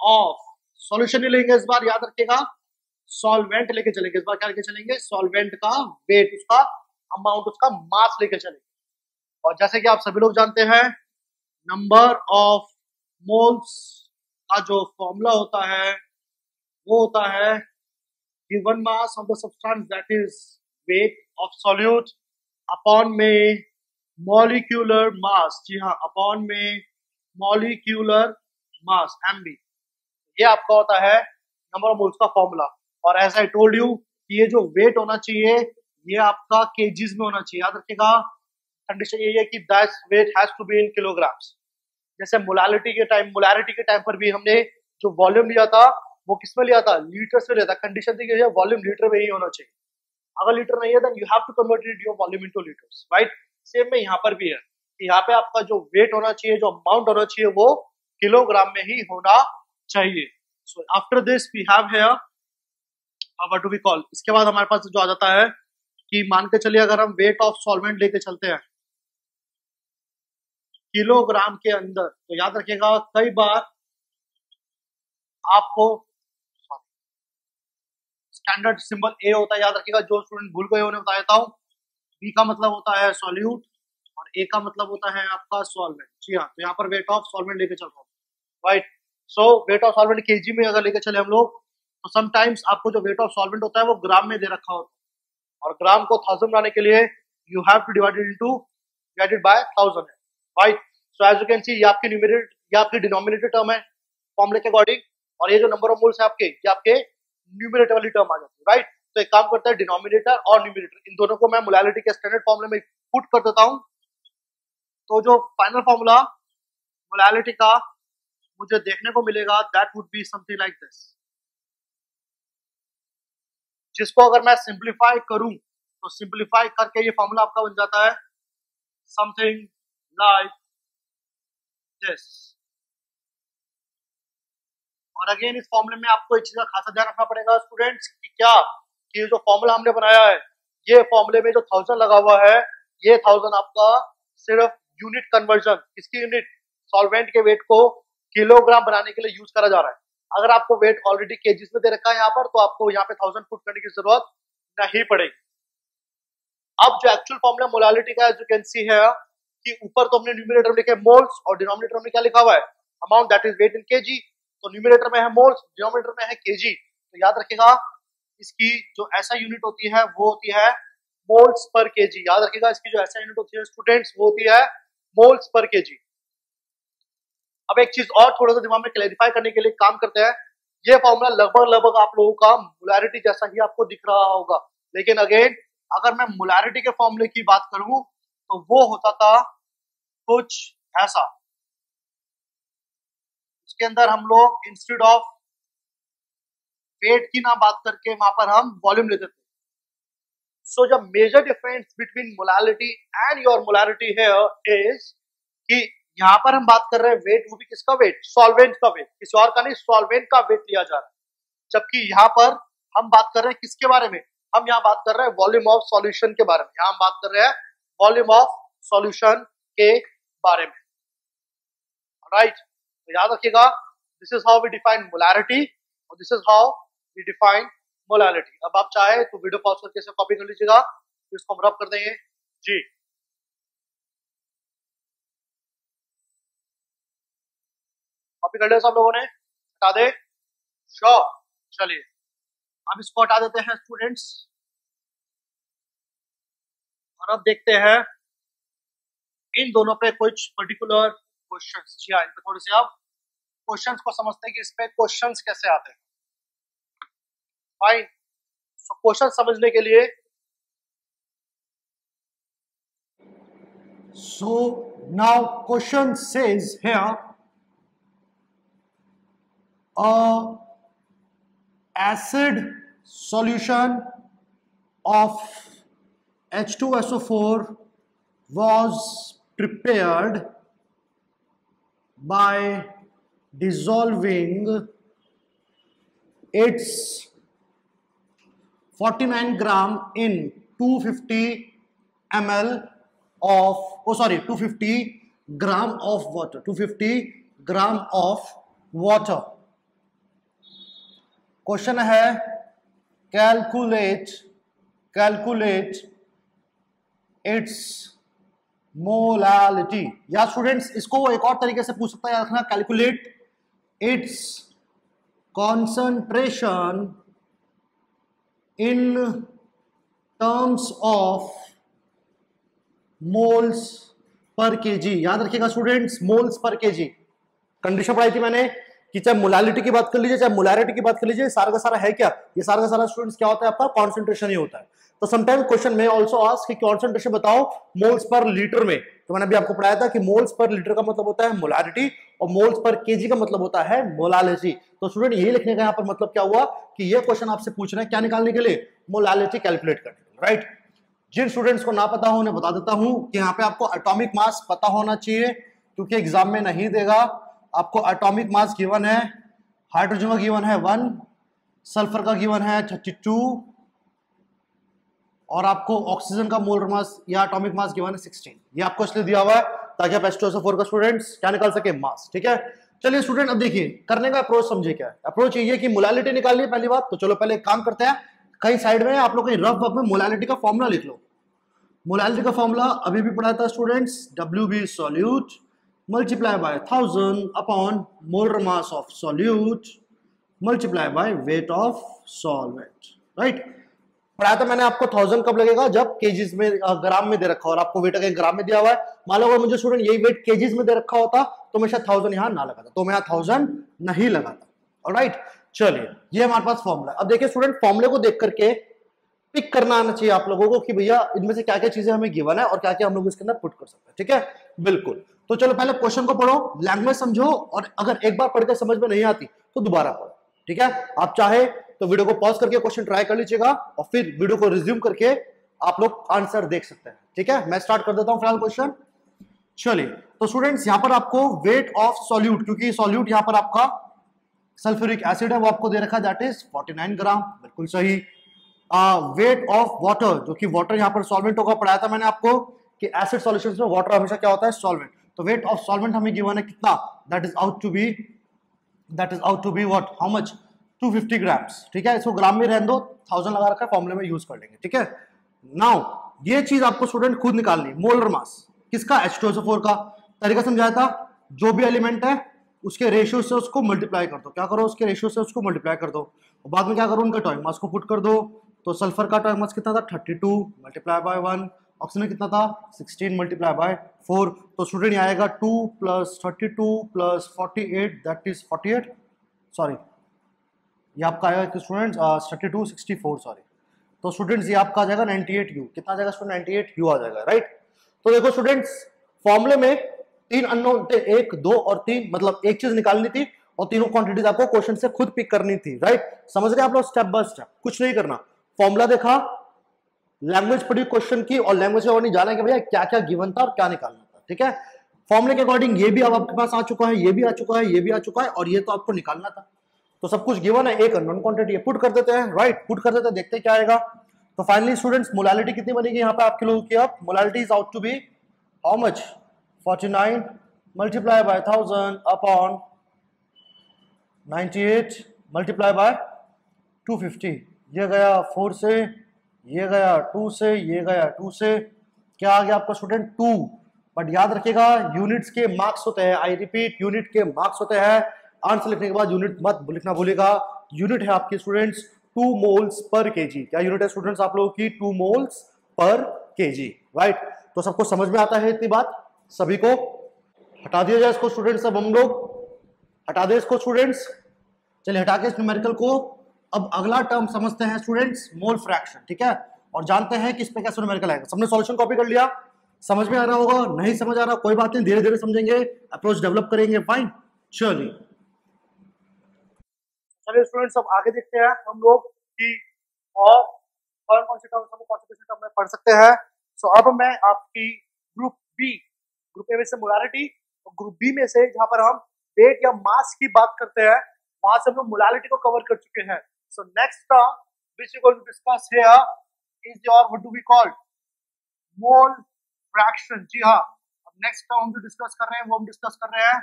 ऑफ़ सॉल्यूशन नहीं लेंगे इस बार याद रखिएगा। सॉल्वेंट लेके चलेंगे। इस बार क्या लेके चलेंगे? सॉल्वेंट का वेट उसका अमाउंट उसका मास लेके चलेंगे। और जैसे कि आप सभी लोग जानते हैं नंबर ऑफ़ मोल्स का जो फॉर्मूला होता है, वो होता है given mass of the substance that is weight of solute upon में molecular mass जी हाँ अपॉन में molecular mass MB ये आपका होता है नंबर ऑफ़ मोल्स का फॉर्मूला और एज आई टोल्ड यू ये जो वेट होना चाहिए, ये आपका केजीज में होना चाहिए। याद रखिएगा कंडीशन यही है कि that weight has to be in kilograms जैसे मोलालिटी के टाइम मोलारिटी के टाइम पर भी हमने जो वॉल्यूम लिया था, वो किसमें लिया था? लीटर से लिया था। कंडीशन थी कि वॉल्यूम लीटर में ही होना चाहिए। अगर लीटर नहीं है then you have to convert it your volume into litres right same में यहाँ पर भी है। कि यहाँ पे आपका जो वेट होना चाहिए, जो अमाउंट होना चाहिए, वो किलोग्राम में ही होना चाहिए। So after this we have here what do we call इसके बाद हमारे पास जो आ जाता है कि मान के चलिए अगर हम वेट ऑफ़ सॉल्वेंट लेके चलते हैं। किलोग्राम के अंदर तो याद रखिएगा, कई बार आपको स्टैंडर्ड सिंबल ए होता है, याद रखिएगा, जो स्टूडेंट भूल गए उन्हें बता देता हूँ। बी का मतलब होता है सॉल्यूट और ए का मतलब होता है आपका सॉल्वेंट जी हाँ तो यहाँ पर वेट ऑफ़ सॉल्वेंट लेके चल रहा हूँ। Right so weight of solvent KG में अगर लेके चले हम लोग तो समटाइम्स आपको जो वेट ऑफ़ सॉल्वेंट होता है वो ग्राम में दे रखा होता है। और ग्राम को थाउज़ेंड लाने के लिए you have to divide into divided by thousand है right so as you can see ये आपकी न्यूमिनेटर ये आपकी डिनोमिनेटर टर्म है फॉर्मुले के अकॉर्डिंग और ये जो नंबर ऑफ़ मोल्स है आपके, ये आपके न्यूमिनेटर वाली टर्म आ जाती है। राइट तो एक काम करता है डिनोमिनेटर और न्यूमिनेटर इन दोनों को मैं मोलालिटी के स्टैंडर्ड फॉर्मुले में पुट कर देता हूँ। तो जो फाइनल फॉर्मूला मोलालिटी का मुझे देखने को मिलेगा that would be something like this जिसको अगर मैं सिंप्लीफाई करूँ तो सिंप्लीफाई करके ये फॉर्मूला आपका बन जाता है समथिंग लाइक दिस और अगेन इस फॉर्मूले में आपको एक चीज़ का खासा ध्यान रखना पड़ेगा स्टूडेंट्स कि क्या कि ये जो फॉर्मूला हमने बनाया है, ये फॉर्मूले में जो थाउज़ेंड लगा हुआ है, ये थाउज़ेंड आपका सिर्फ़ यूनिट कन्वर्जन किसकी यूनिट सॉल्वेंट के वेट को किलोग्राम बनाने के लिए यूज़ करा जा रहा है। अगर आपको वेट ऑलरेडी केजीस में दे रखा है यहाँ पर तो आपको यहाँ पे थाउज़ेंड फुट करने की ज़रूरत नहीं पड़ेगी। अब जो एक्चुअल फॉर्मुला मोलालिटी का यू कैन सी है कि ऊपर तो हमने न्यूमिनेटर में लिखे मोल्स और डिनोमिनेटर में क्या लिखा हुआ है? Amount that is weight in KG तो न्यूमिनेटर में है मोल्स डिनोमिनेटर में है केजी तो याद रखेगा इसकी जो ऐसा यूनिट होती है, वो होती है मोल्स पर केजी याद रखेगा इसकी जो ऐसा यूनिट होती है स्टूडेंट्स वो होती है मोल्स पर केजी अब एक चीज़ और थोड़ा सा दिमाग में क्लैरिफाई करने के लिए काम करते हैं। ये फॉर्मूला लगभग लगभग आप लोगों का मोलारिटी जैसा ही आपको दिख रहा होगा। लेकिन अगेन अगर मैं मोलारिटी के फॉर्मूले की बात करूँ तो वो होता था कुछ ऐसा। उसके अंदर हम लोग इंस्टेड ऑफ़ वेट की ना बात करके वहाँ पर हम वॉल्यूम लेते थे। So the major difference between molality and your molarity here is कि यहाँ पर हम बात कर रहे हैं वेट वो भी किसका वेट? सॉल्वेंट का वेट। किसी और का नहीं, सॉल्वेंट का वेट लिया जा रहा है। जबकि यहाँ पर हम बात कर रहे हैं किसके बारे में? हम यहाँ बात कर रहे हैं वॉल्यूम ऑफ़ सॉल्यूशन के बारे में। यहाँ हम बात कर रहे हैं वॉल्यूम ऑफ़ सॉल्यूशन के बारे में। राइट तो याद रखिएगा this is how we define molarity और this is how we define molality अब आप चाहे तो वीडियो पॉज करके कॉपी कर लीजिएगा इसको हम रब कर देंगे। जी। कॉपी कर लिया सब लोगों ने? हटा दे। श्योर? चलिए। अब इसको हटा देते हैं स्टूडेंट्स और अब देखते हैं इन दोनों पे कुछ पर्टिकुलर क्वेश्चंस जी हाँ इन पे थोड़े से आप क्वेश्चंस को समझते हैं कि इस पे क्वेश्चंस कैसे आते हैं। फाइन सो क्वेश्चन समझने के लिए so, now question says here a acid solution of H2SO4 was prepared by dissolving its 49 gram in 250 ml of oh sorry 250 gram of water 250 gram of water question है calculate calculate its molality या students इसको एक और तरीके से पूछ सकता है रखना calculate its concentration in terms of moles per KG याद रखिएगा students moles per KG condition पढ़ाई थी मैंने कि चाहे मोलालिटी की बात कर लीजिए, चाहे मोलारिटी की बात कर लीजिए, सारा का सारा है क्या? ये सारा का सारा स्टूडेंट्स क्या होता है? आपका कॉन्सेंट्रेशन ही होता है। तो समटाइम क्वेश्चन में ऑल्सो आस्क कि कॉन्सेंट्रेशन बताओ मोल्स पर लीटर में। तो मैंने अभी आपको पढ़ाया था कि मोल्स पर लीटर का मतलब होता है मोलारिटी और मोल्स पर केजी का मतलब होता है मोलालिटी। तो स्टूडेंट यही लिखने का यहाँ पर मतलब क्या हुआ कि ये क्वेश्चन आपसे पूछ रहे हैं क्या निकालने के लिए? मोलालिटी कैलकुलेट करने राइट जिन स्टूडेंट्स को ना पता हो उन्हें बता देता हूँ कि यहाँ पे आपको अटोमिक मास पता होना चाहिए, क्योंकि एग्ज़ाम में नहीं देगा। आपको एटॉमिक मास गिवन है हाइड्रोजन का गिवन है वन सल्फ़र का गिवन है थर्टी टू और आपको ऑक्सीजन का मोलर मास या एटॉमिक मास गिवन है सिक्सटीन ये आपको इसलिए दिया हुआ है ताकि आप एस फोर का स्टूडेंट्स क्या निकाल सके? मास ठीक है? चलिए स्टूडेंट अब देखिए, करने का अप्रोच समझे क्या है? अप्रोच ये कि मोलालिटी निकाल ली पहली बात तो चलो पहले काम करते हैं। कहीं साइड में आप लोग कहीं रफ वर्क में मोलालिटी का फॉर्मूला लिख लो। मोलालिटी का फॉर्मूला अभी भी पढ़ा था students W B solute multiply by thousand upon molar mass of solute multiply by weight of solvent right पढ़ाया था मैंने आपको थाउज़ेंड कब लगेगा? जब केजीज में ग्राम में दे रखा और आपको वेट अगर ग्राम में दिया हुआ है। मान लो अगर मुझे स्टूडेंट यही वेट केजीज में दे रखा होता तो मैं शायद थाउज़ेंड यहाँ ना लगाता। तो मैं यहाँ थाउज़ेंड नहीं लगाता। और राइट चलिए, ये हमारे पास फॉर्मूला अब देखिए स्टूडेंट फॉर्मूले को देख करके पिक करना आना चाहिए आप लोगों को कि भैया इनमें से क्या क्या चीज़ें हमें गिवन है और क्या क्या हम लोग इसके अंदर पुट कर सकते हैं। ठीक है? बिल्कुल। तो चलो पहले क्वेश्चन को पढ़ो लैंग्वेज समझो और अगर एक बार पढ़ के समझ में नहीं आती तो दोबारा पढ़ो, ठीक है? आप चाहे तो वीडियो को पॉज करके क्वेश्चन ट्राई कर लीजिएगा और फिर वीडियो को रिज्यूम करके आप लोग आंसर देख सकते हैं, ठीक है? मैं स्टार्ट कर देता हूँ फ़िलहाल क्वेश्चन चलिए तो स्टूडेंट्स यहाँ पर आपको वेट ऑफ़ सॉल्यूट क्योंकि सॉल्यूट यहाँ पर आपका सल्फ्यूरिक एसिड है, वो आपको दे रखा दैट इज़ 49 ग्राम बिल्कुल सही। वेट ऑफ़ वाटर जो कि वाटर यहाँ पर सॉल्वेंट होगा, पढ़ाया था मैंने आपको कि एसिड सॉल्यूशंस में वाटर हमेशा क्या होता है? सॉल्वेंट तो वेट ऑफ़ सॉल्वेंट हमें गिवन है कितना? That is out to be that is out to be what how much 250 grams ठीक है? इसको ग्राम में रहने दो थाउज़ेंड लगा रखा फॉर्मुले में यूज़ कर लेंगे, ठीक है? नाउ ये चीज़ आपको स्टूडेंट खुद निकालनी मोलर मास किसका? एच का. तरीका समझाया था, जो भी एलिमेंट है, उसके रेशियो से उसको मल्टीप्लाई कर दो। क्या करो? उसके रेशियो से उसको मल्टीप्लाई कर दो। और बाद में क्या करो? उनका मास को पुट कर दो। तो सल्फ़र का टॉइक मास कितना था? 32 two multiply by one oxygen कितना था? 16 मल्टीप्लाई बाय फोर तो स्टूडेंट आएगा 2 plus thirty two plus forty eight that is forty eight sorry ये आपका आएगा कि students thirty two sixty four sorry तो स्टूडेंट्स ये आपका आ जाएगा नाइनटी एट यू कितना जाएगा स्टूडेंट नाइनटी एट यू आ जाएगा राइट तो देखो स्टूडेंट्स फॉर्मुले में तीन अननोन थे, एक, दो और तीन मतलब एक चीज़ निकालनी थी और तीनों क्वांटिटीज आपको क्वेश्चन से खुद पिक करनी थी राइट समझ रहे आप लोग? स्टेप बाय स्टेप कुछ नहीं करना। फॉर्मूला देखा लैंग्वेज पढ़ी क्वेश्चन की और लैंग्वेज के जाना कि भैया क्या क्या गिवन था और क्या निकालना था, ठीक है? फॉर्मुले के अकॉर्डिंग ये भी अब आपके पास आ चुका है, ये भी आ चुका है, ये भी आ चुका है और ये तो आपको निकालना था। तो सब कुछ गिवन है, एक अननोन क्वांटिटी पुट कर देते हैं राइट पुट कर देते हैं, देखते क्या आएगा। तो फाइनली स्टूडेंट्स मोलालिटी कितनी बनेगी यहाँ पे आपके लोगों की अब? Molality is out to be how much 49 multiply by thousand upon 98 multiply by 250 ये गया 4 से ये गया टू से, ये गया टू से। क्या आ गया आपका स्टूडेंट 2 बट याद रखिएगा यूनिट्स के मार्क्स होते हैं। आई रिपीट यूनिट के मार्क्स होते हैं। आंसर लिखने के बाद यूनिट मत लिखना भूलेगा यूनिट है आपके students two moles per KG क्या यूनिट है स्टूडेंट्स आप लोगों की? Two moles per KG right तो सबको समझ में आता है इतनी बात? सभी को? हटा दिया जाए इसको स्टूडेंट्स अब हम लोग। हटा दे इसको स्टूडेंट्स चलिए हटा के इस न्यूमेरिकल को। अब अगला टर्म समझते हैं स्टूडेंट्स मोल फ्रैक्शन ठीक है? और जानते हैं कि इस पे कैसे न्यूमेरिकल आएगा। सबने सॉल्यूशन कॉपी कर लिया। समझ में आ रहा होगा, नहीं समझ आ रहा, कोई बात नहीं धीरे धीरे समझेंगे अप्रोच डेवलप करेंगे फाइन चलिए। चलिए स्टूडेंट्स अब आगे देखते हैं हम लोग कि और कौन कौन से टर्म्स हम कौन से टर्म में पढ़ सकते हैं। सो अब मैं आपकी ग्रुप बी ग्रुप ए में से मोलालिटी और ग्रुप बी में से जहाँ पर हम वेट या मास की बात करते हैं, वहाँ से हम लोग मोलालिटी को कवर कर चुके हैं। So next term which we're going to discuss here is your, what do we call? Mole fraction. जी हाँ अब नेक्स्ट टर्म हम जो डिस्कस कर रहे हैं वो हम डिस्कस कर रहे हैं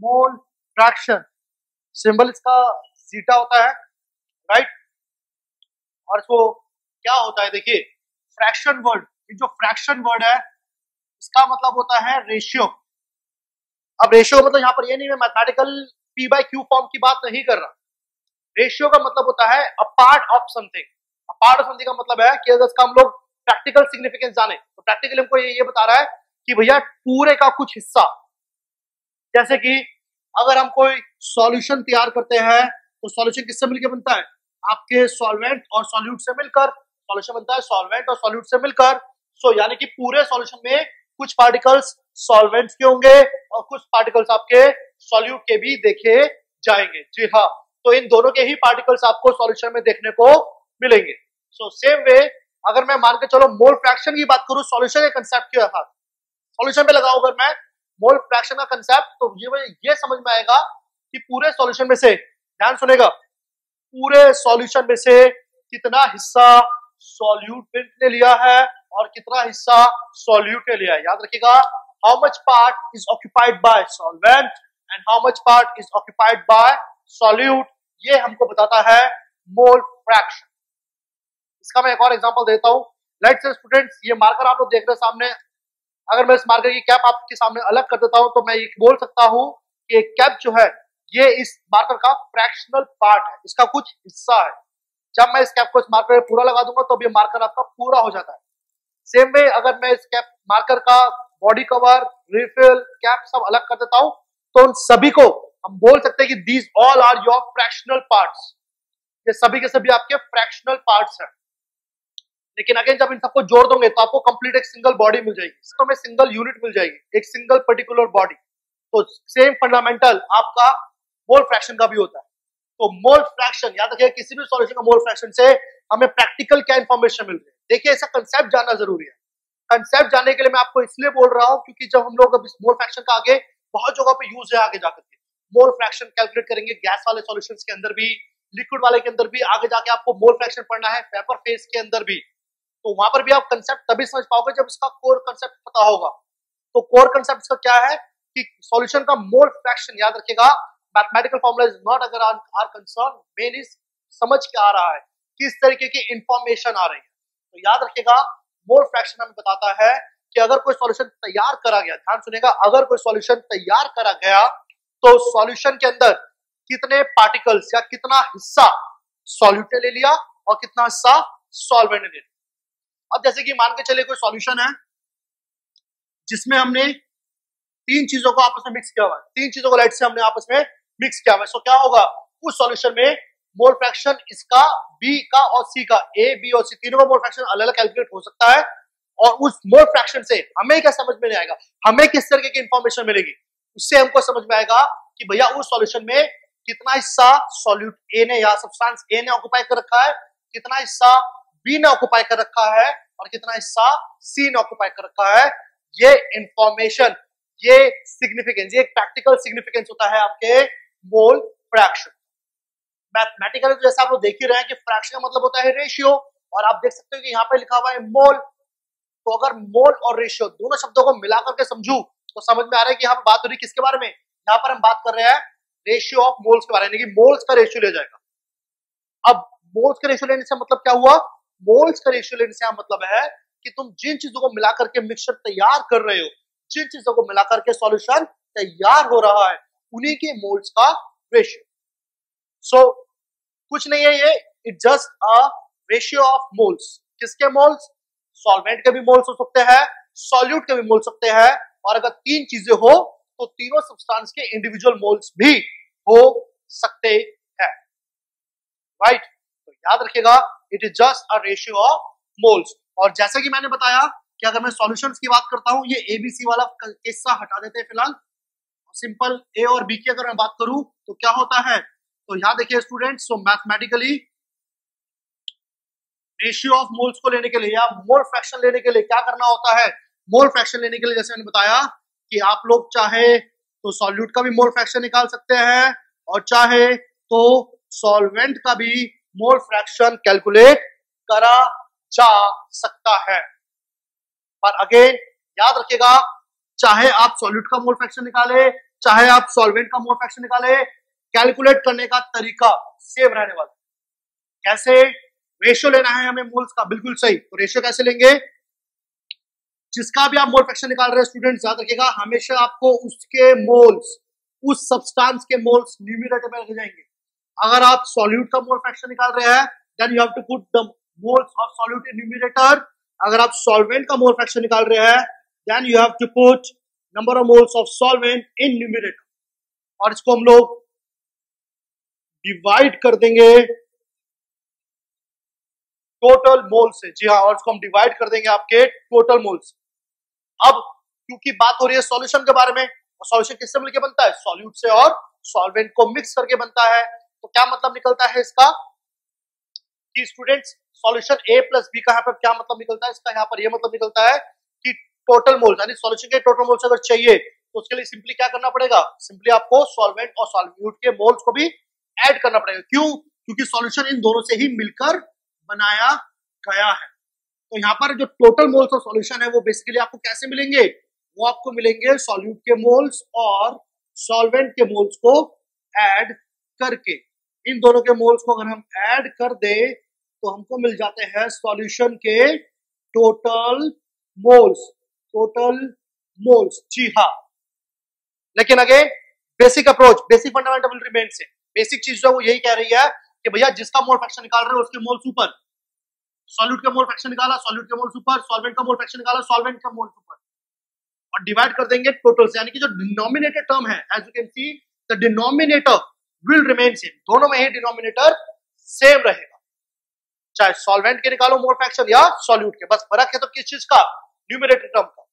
मोल फ्रैक्शन सिंबल इसका जीटा होता है राइट और इसको क्या होता है देखिए फ्रैक्शन वर्ड ये जो फ्रैक्शन वर्ड है इसका मतलब होता है रेशियो अब रेशियो मतलब यहाँ पर ये नहीं मैं mathematical p by q form की बात नहीं कर रहा रेशियो का मतलब होता है a part of something a part of something का मतलब है कि अगर इसका हम लोग प्रैक्टिकल सिग्निफिकेंस जाने तो प्रैक्टिकल हमको ये, ये बता रहा है कि भैया पूरे का कुछ हिस्सा जैसे कि अगर हम कोई सॉल्यूशन तैयार करते हैं तो सॉल्यूशन किससे मिलकर बनता है? आपके सॉल्वेंट और सॉल्यूट से मिलकर। सॉल्यूशन बनता है सॉल्वेंट और सॉल्यूट से मिलकर। सो यानी कि पूरे सॉल्यूशन में कुछ पार्टिकल्स सॉल्वेंट्स के होंगे और कुछ पार्टिकल्स आपके सॉल्यूट के भी देखे जाएँगे। जी हाँ। तो इन दोनों के ही पार्टिकल्स आपको सॉल्यूशन में देखने को मिलेंगे। सो सेम वे अगर मैं मान के चलो मोल फ्रैक्शन की बात करूँ सॉल्यूशन के कंसेप्ट के साथ सॉल्यूशन पे लगाओ अगर मैं मोल फ्रैक्शन का कंसेप्ट तो ये ये समझ में आएगा कि पूरे सॉल्यूशन में से, ध्यान सुनेगा, पूरे सॉल्यूशन में से कितना हिस्सा सॉल्यूट ने लिया है और कितना हिस्सा सॉल्यूट ने लिया है। याद रखिएगा how much part is occupied by solvent and how much part is occupied by solute ये हमको बताता है मोल फ्रैक्शन इसका मैं एक और एग्जांपल देता हूँ. लेट्स से स्टूडेंट्स ये मार्कर आप लोग देख रहे हैं सामने. अगर मैं इस मार्कर की कैप आपके सामने अलग कर देता हूँ तो मैं ये बोल सकता हूँ कि कैप जो है, ये इस मार्कर का फ्रैक्शनल पार्ट है. इसका कुछ हिस्सा है. जब मैं इस कैप को इस मार्कर में पूरा लगा दूँगा तो ये मार्कर आपका पूरा हो जाता है. सेम वे अगर मैं इस कैप मार्कर का बॉडी कवर रिफिल कैप सब अलग कर देता हूँ तो उन सभी को हम बोल सकते हैं कि these all are your fractional parts ये सभी के सभी आपके फ्रैक्शनल पार्ट्स हैं। लेकिन अगेन जब इन सबको जोड़ दोगे तो आपको कंप्लीट एक सिंगल बॉडी मिल जाएगी। तो में सिंगल यूनिट मिल जाएगी, एक सिंगल पर्टिकुलर बॉडी तो सेम फंडामेंटल आपका मोल फ्रैक्शन का भी होता है। तो मोल फ्रैक्शन याद रखिए किसी भी सॉल्यूशन का मोल फ्रैक्शन से हमें प्रैक्टिकल क्या इंफॉर्मेशन मिल रही है? देखिए, ऐसा कंसेप्ट जानना ज़रूरी है। कंसेप्ट जानने के लिए मैं आपको इसलिए बोल रहा हूँ क्योंकि जब हम लोग अब इस मोल फ्रैक्शन का आगे बहुत जगह पे यूज़ है आगे जाकर। मोल फ्रैक्शन कैलकुलेट करेंगे। गैस वाले सॉल्यूशंस के अंदर भी लिक्विड वाले के अंदर भी, आगे जाके आपको मोल फ्रैक्शन पढ़ना है पेपर फेस के अंदर भी। तो वहाँ पर भी आप कंसेप्ट तभी समझ पाओगे जब इसका कोर कंसेप्ट पता होगा। तो कोर कंसेप्ट इसका क्या है कि सॉल्यूशन का मोल फ्रैक्शन याद रखेगा। मैथमेटिकल फॉर्मूला इज़ नॉट अगर आर कंसर्न मेन इज़ समझ के आ रहा है, किस तरीके की इंफॉर्मेशन आ रही है। तो याद रखेगा मोल फ्रैक्शन हमें बताता है कि अगर कोई सॉल्यूशन तैयार करा गया, ध्यान सुनेगा, अगर कोई सॉल्यूशन तैयार करा गया तो सॉल्यूशन के अंदर कितने पार्टिकल्स या कितना हिस्सा सॉल्यूट ने ले लिया और कितना हिस्सा सॉल्वेंट ने ले लिया। अब जैसे कि मान के चले कोई सॉल्यूशन है, जिसमें हमने तीन चीज़ों को आपस में मिक्स किया हुआ है। तीन चीज़ों को लाइट से हमने आपस में मिक्स किया हुआ है। सो क्या होगा? उस सॉल्यूशन में मोल फ्रैक्शन इसका बी का और सी का ए बी और सी तीनों का मोल फ्रैक्शन अलग अलग कैलकुलेट हो सकता है। और उस मोल फ्रैक्शन से हमें क्या समझ में नहीं आएगा? हमें किस तरीके की इंफॉर्मेशन मिलेगी? उससे हमको समझ में आएगा कि भैया उस सॉल्यूशन में कितना हिस्सा सॉल्यूट ए ने या सब्सटेंस ए ने ऑक्युपाई कर रखा है, कितना हिस्सा बी ने ऑक्युपाई कर रखा है और कितना हिस्सा सी ने ऑक्युपाई कर रखा है। ये इंफॉर्मेशन ये सिग्निफिकेंस ये प्रैक्टिकल सिग्निफिकेंस होता है आपके मोल फ्रैक्शन मैथमेटिकल जैसा आप लोग देख ही रहे हैं कि फ्रैक्शन का मतलब होता है रेशियो और आप देख सकते हो कि यहाँ पे लिखा हुआ है मोल तो अगर मोल और रेशियो दोनों शब्दों को मिलाकर के समझू तो समझ में आ रहा है कि हम बात हो रही किसके बारे में? यहाँ पर हम बात कर रहे हैं रेशियो ऑफ़ मोल्स के बारे में मोल्स का रेशियो ले जाएगा। अब मोल्स का रेशियो लेने से मतलब क्या हुआ? मोल्स का रेशियो लेने से मतलब है कि तुम जिन चीज़ों को मिलाकर के मिक्सचर तैयार कर रहे हो जिन चीज़ों को मिलाकर के सॉल्यूशन तैयार हो रहा है उन्हीं के मोल्स का रेशियो सो so, कुछ नहीं है ये it just a ratio of moles किसके मोल्स सॉल्वेंट के भी मोल्स हो सकते हैं सॉल्यूट के भी मोल्स सकते हैं और अगर तीन चीज़ें हो तो तीनों सब्सटेंस के इंडिविजुअल मोल्स भी हो सकते हैं। राइट तो याद रखिएगा it is just a ratio of moles और जैसे कि मैंने बताया कि अगर मैं सॉल्यूशंस की बात करता हूँ, ये एबीसी वाला किस्सा हटा देते हैं फ़िलहाल। सिंपल ए और बी की अगर मैं बात करूँ तो क्या होता है? तो यहाँ देखिए student so mathematically ratio of moles को लेने के लिए या मोल फ्रैक्शन लेने के लिए क्या करना होता है? मोल फ्रैक्शन लेने के लिए, जैसे मैंने बताया कि आप लोग चाहे तो सॉल्यूट का भी मोल फ्रैक्शन निकाल सकते हैं और चाहे तो सॉल्वेंट का भी मोल फ्रैक्शन कैलकुलेट करा जा सकता है। पर अगेन, याद रखिएगा, चाहे आप सॉल्यूट का मोल फ्रैक्शन निकाले, चाहे आप सॉल्वेंट का मोल फ्रैक्शन निकाले, कैलकुलेट करने का तरीका सेम रहने वाला कैसे? रेशियो लेना है हमें मोल्स का, बिल्कुल सही। तो रेशियो कैसे लेंगे? जिसका भी आप मोल फ्रैक्शन निकाल रहे हैं स्टूडेंट याद रखिएगा, हमेशा आपको उसके मोल्स उस सब्सटेंस के मोल्स न्यूमिनेटर में रखे जाएँगे। अगर आप सॉल्यूट का मोल फ्रैक्शन निकाल रहे हैं then you have to put the moles of solute in numerator अगर आप सॉल्वेंट का मोल फ्रैक्शन निकाल रहे हैं then you have to put number of moles of solvent in numerator और इसको हम लोग डिवाइड कर देंगे टोटल मोल से। जी हाँ और इसको हम डिवाइड कर देंगे आपके टोटल मोल से अब, क्योंकि बात हो रही है सॉल्यूशन के बारे में, और सॉल्यूशन किससे मिलकर बनता है? सॉल्यूट से और सॉल्वेंट को मिक्स करके बनता है। तो क्या मतलब निकलता है इसका? कि students solution A plus B का यहाँ पर क्या मतलब निकलता है? इसका यहाँ पर यह मतलब निकलता है कि टोटल मोल्स यानी सॉल्यूशन के टोटल मोल्स अगर चाहिए तो उसके लिए सिंपली क्या करना पड़ेगा? सिंपली आपको सॉल्वेंट और सॉल्व्यूट के मोल्स को भी ऐड करना पड़ेगा। क्यों? क्योंकि सॉल्यूशन इन दोनों से ही मिलकर बनाया गया है। तो यहाँ पर जो टोटल मोल्स ऑफ़ सॉल्यूशन है, वो बेसिकली आपको कैसे मिलेंगे? वो आपको मिलेंगे सॉल्यूट के मोल्स और सॉल्वेंट के मोल्स को ऐड करके। इन दोनों के मोल्स को अगर हम ऐड कर दे तो हमको मिल जाते हैं सॉल्यूशन के टोटल मोल्स टोटल मोल्स जी हाँ। लेकिन अगे basic approach basic fundamental remain से। बेसिक चीज़ जो वो यही कह रही है कि भैया जिसका मोल फ्रैक्शन निकाल रहे हो, उसके मोल्स सुपर सॉल्यूट का मोल फ्रैक्शन निकाला, सॉल्यूट का मोल सुपर, सॉल्वेंट का मोल फ्रैक्शन निकाला, सॉल्वेंट का मोल सुपर। और डिवाइड कर देंगे टोटल से यानी कि जो डिनोमिनेटर टर्म है as you can see the denominator will remain same दोनों में ही डिनोमिनेटर सेम रहेगा। चाहे सॉल्वेंट के निकालो मोल फ्रैक्शन या सॉल्यूट के, बस फ़र्क है तो किस चीज़ का? न्यूमिनेटर टर्म का।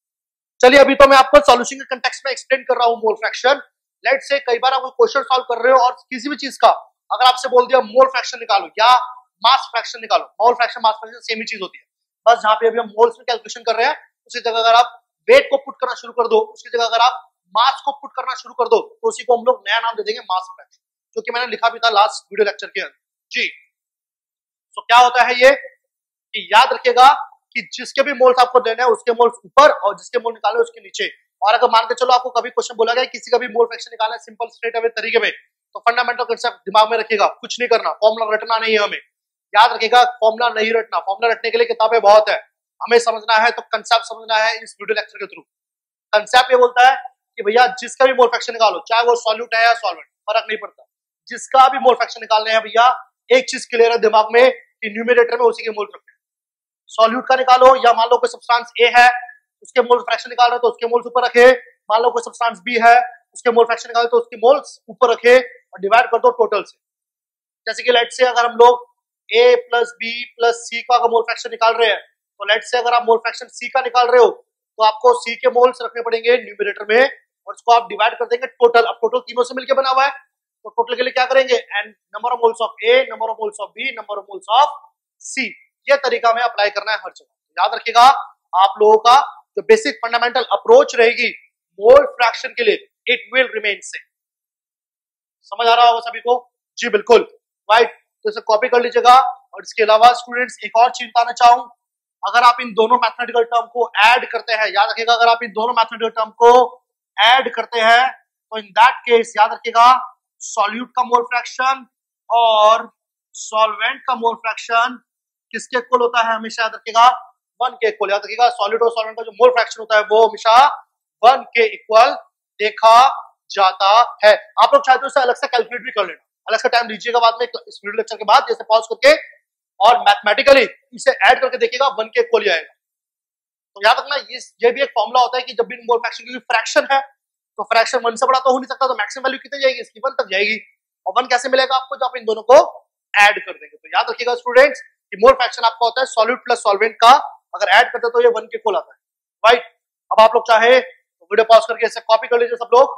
चलिए, अभी तो मैं आपको सॉल्यूशन के कंटेक्स्ट में एक्सप्लेन कर रहा हूँ मोल फ्रैक्शन। लेट से कई बार आप क्वेश्चन सॉल्व कर रहे हो और किसी भी चीज़ का, अगर आपसे बोल दिया मोल फ्रैक्शन निकालो, या मास फ्रैक्शन निकालो। Mole fraction mass fraction same ही चीज़ होती है। बस जहाँ पे अभी हम मोल्स में कैलकुलेशन कर रहे हैं, उसी जगह अगर आप वेट को पुट करना शुरू कर दो उसकी जगह अगर आप मास को पुट करना शुरू कर दो तो उसी को हम लोग नया नाम दे देंगे मास फ्रैक्शन जो कि मैंने लिखा भी था लास्ट वीडियो लेक्चर के अंदर। जी। तो क्या होता है ये? कि याद रखिएगा कि जिसके भी मोल्स आपको देने हैं, उसके मोल्स ऊपर और जिसके मोल निकाले उसके नीचे। और अगर मान के चलो आपको कभी क्वेश्चन बोला गया किसी का भी मोल फ्रैक्शन निकालना है सिंपल स्ट्रेट अवे तरीके में तो फंडामेंटल कंसेप्ट दिमाग में रखिएगा। कुछ नहीं करना फॉर्मुला रटना नहीं है हमें। याद रखेगा फॉर्मुला नहीं रटना। फॉर्मुला रटने के लिए किताबें बहुत है। हमें समझना है तो कंसेप्ट समझना है इस वीडियो लेक्चर के थ्रू कंसेप्ट ये बोलता है कि भैया, जिसका भी मोल फ्रैक्शन निकालो, चाहे वो सॉल्यूट है या सॉल्वेंट फ़र्क नहीं पड़ता। जिसका भी मोल फ्रैक्शन निकालने हैं भैया, एक चीज़ क्लियर है दिमाग में कि न्यूमिनेटर में उसी के मोल हैं। सॉल्यूट का निकालो, या मान लो कोई सब्सटेंस ए है, उसके मोल फ्रैक्शन निकाल रहे तो उसके मोल्स ऊपर रखे। मान लो कोई सब्सटेंस बी है, उसके मोल फ्रैक्शन निकाले तो उसके मोल्स ऊपर रखे और डिवाइड कर दो टोटल से। जैसे कि लेट से अगर हम लोग A plus B plus C का अगर मोल फ्रैक्शन निकाल रहे हैं तो लेट से अगर आप मोल फ्रैक्शन सी का निकाल रहे हो तो आपको सी के मोल्स रखने पड़ेंगे न्यूमिनेटर में, और उसको आप डिवाइड कर देंगे टोटल अब टोटल तीनों से मिलकर बना हुआ है तो टोटल के लिए क्या करेंगे? And number of moles of A number of moles of B number of moles of C ये तरीका में अप्लाई करना है हर जगह। याद रखिएगा, आप लोगों का जो बेसिक फंडामेंटल अप्रोच रहेगी मोल फ्रैक्शन के लिए इट विल रिमेन से समझ आ रहा होगा सभी को? जी बिल्कुल। राइट तो इसे कॉपी कर लीजिएगा। और इसके अलावा स्टूडेंट्स एक और चीज़ बताना चाहूँ। अगर आप इन दोनों मैथमेटिकल टर्म को ऐड करते हैं, याद रखिएगा, अगर आप इन दोनों मैथमेटिकल टर्म को ऐड करते हैं तो इन दैट केस याद रखिएगा सॉल्यूट का मोल फ्रैक्शन और सॉल्वेंट का मोल फ्रैक्शन किसके इक्वल होता है हमेशा याद रखिएगा? वन के इक्वल याद रखिएगा सॉलिड और सॉल्वेंट का जो मोल फ्रैक्शन होता है, वो हमेशा वन के इक्वल देखा जाता है। आप लोग चाहते हो उसे अलग से कैलकुलेट भी कर लेना अलग से टाइम लीजिएगा बाद में इस वीडियो लेक्चर के बाद, जैसे पॉज करके और मैथमेटिकली इसे ऐड करके देखिएगा वन के इक्वल आएगा। तो याद रखना ये भी एक फॉर्मुला होता है कि जब भी मोल फ्रैक्शन क्योंकि फ्रैक्शन है तो फ्रैक्शन वन से बड़ा तो हो नहीं सकता तो मैक्सिमम वैल्यू कितनी जाएगी? इसकी वन तक जाएगी। और वन कैसे मिलेगा आपको? जब आप इन दोनों को ऐड कर देंगे। तो याद रखिएगा स्टूडेंट्स कि मोर फ्रैक्शन आपका होता है सॉलिड प्लस सॉल्वेंट का। अगर ऐड करते तो ये वन के खोल आता है। राइट अब आप लोग चाहे तो वीडियो पॉज करके इसे कॉपी कर लीजिए सब लोग।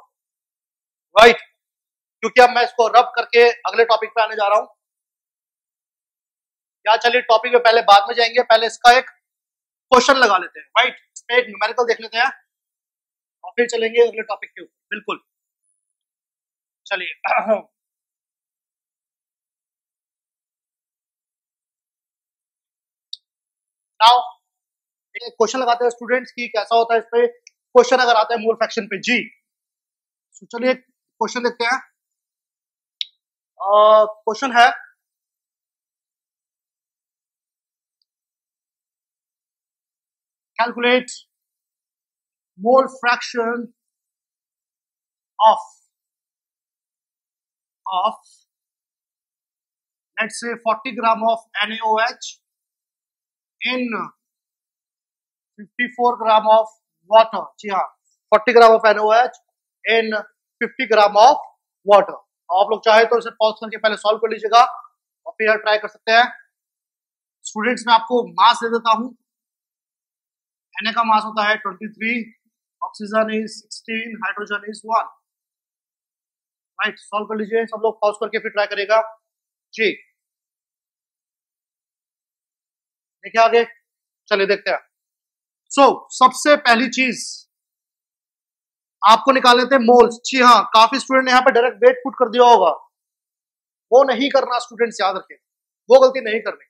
राइट क्योंकि अब मैं इसको रब करके अगले टॉपिक पे आने जा रहा हूँ। या चलिए टॉपिक में पहले बाद में जाएँगे, पहले इसका एक क्वेश्चन लगा लेते हैं राइट इसमें एक न्यूमेरिकल देख लेते हैं और फिर चलेंगे अगले टॉपिक के ऊपर। बिल्कुल। चलिए। (clears throat) नाउ क्वेश्चन लगाते हैं स्टूडेंट्स की, कैसा होता है इस पे? क्वेश्चन अगर आता है मोल फ्रैक्शन पे, जी। चलिए क्वेश्चन देखते हैं। क्वेश्चन है। Calculate mole fraction of of let's say 40 gram of NaOH in 54 gram of water जी हाँ 40 gram of NaOH in 50 gram of water आप लोग चाहे तो इसे पॉज करके पहले सॉल्व कर लीजिएगा और फिर ट्राई कर सकते हैं। स्टूडेंट्स में आपको मास दे देता हूँ। Na का मास होता है 23 oxygen is 16 hydrogen is 1 right solve कर लीजिए सब लोग पॉज करके फिर ट्राई करेगा। जी। देखिए आगे चलिए देखते हैं। सो so, सबसे पहली चीज़ आपको निकालने थे मोल्स। जी हाँ काफ़ी स्टूडेंट ने यहाँ पे डायरेक्ट वेट पुट कर दिया होगा। वो नहीं करना स्टूडेंट्स याद रखें। वो गलती नहीं करनी।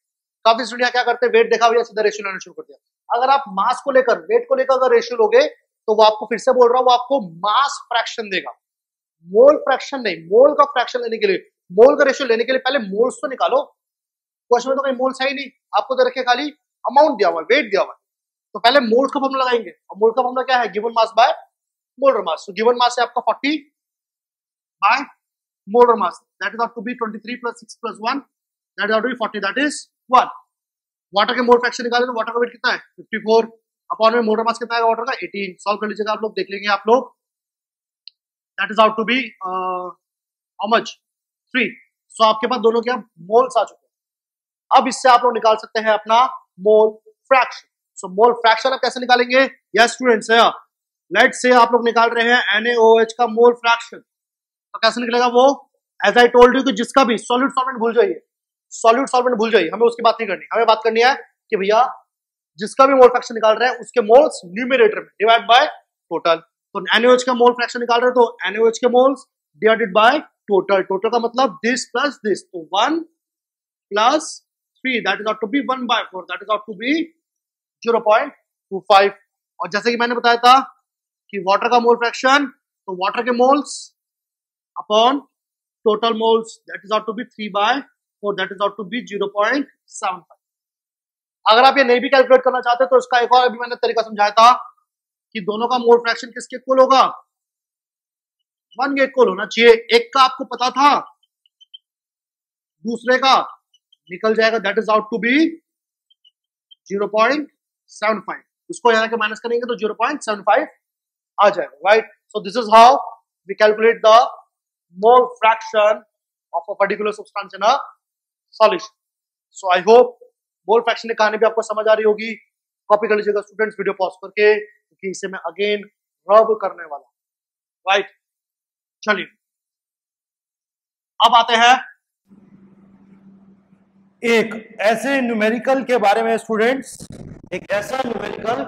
काफ़ी स्टूडेंट क्या करते हैं? वेट देखा हुआ सीधा रेशियो लेना शुरू कर दिया। अगर आप मास को लेकर वेट को लेकर अगर रेशियो लोगे तो वो आपको फिर से बोल रहा हूँ, वो आपको मास फ्रैक्शन देगा। मोल फ्रैक्शन नहीं मोल का फ्रैक्शन लेने के लिए मोल का रेशियो लेने के लिए पहले मोल्स तो निकालो। क्वेश्चन में तो कहीं मोल्स है ही नहीं। आपको दे रखे खाली अमाउंट दिया हुआ वेट दिया हुआ तो पहले मोल्स का फॉर्मुला लगाएँगे। और मोल का फॉर्मुला क्या है? Given mass by molar mass so, given mass है आपका 40 by molar mass that is out to be 23 plus 6 plus 1 that is out to be 40 that is 1 water के मोल फ्रैक्शन निकाले वाटर का वेट कितना है? 54 upon में motor मास कितना है वाटर का? 18 सॉल्व कर लीजिएगा आप लोग। देख लेंगे आप लोग। That is out to be how much 3 so आपके पास दोनों के मोल्स आ चुके हैं। अब इससे आप लोग निकाल सकते हैं अपना mole fraction so mole fraction आप कैसे निकालेंगे? यस स्टूडेंट्स लेट से आप लोग निकाल रहे हैं NaOH का मोल फ्रैक्शन तो कैसे निकलेगा वो? एज आई टोल्ड यू कि जिसका भी सॉलिड सॉल्वेंट भूल जाइए। सॉलिड सॉल्वेंट भूल जाइए। हमें उसकी बात नहीं करनी। हमें बात करनी है कि भैया जिसका भी मोल फ्रैक्शन निकाल रहे हैं, उसके मोल्स न्यूमिनेटर में डिवाइड बाय टोटल तो NaOH का मोल फ्रैक्शन निकाल रहे हो तो NaOH के moles divided by total total का मतलब दिस प्लस दिस तो one plus three that is out to be one by four that is out to be zero point two five और जैसे कि मैंने बताया था कि वाटर का मोल फ्रैक्शन तो वाटर के moles upon total moles that is out to be three by four that is out to be zero point seven five अगर आप ये नहीं भी कैलकुलेट करना चाहते तो इसका एक और अभी मैंने तरीका समझाया था कि दोनों का मोल फ्रैक्शन किसके इक्वल होगा? वन के इक्वल होना चाहिए। एक का आपको पता था, दूसरे का निकल जाएगा that is out to be zero point seven five इसको यहाँ के माइनस करेंगे तो ज़ीरो पॉइंट सेवन फाइव आ जाएगा right so this is how we calculate the mole fraction of a particular substance in a solution so I hope mole fraction की कहानी भी आपको समझ आ रही होगी। कॉपी कर लीजिएगा स्टूडेंट्स वीडियो पॉज करके, क्योंकि इसे मैं अगेन रब करने वाला राइट चलिए। अब आते हैं। एक ऐसे न्यूमेरिकल के बारे में स्टूडेंट्स एक ऐसा न्यूमेरिकल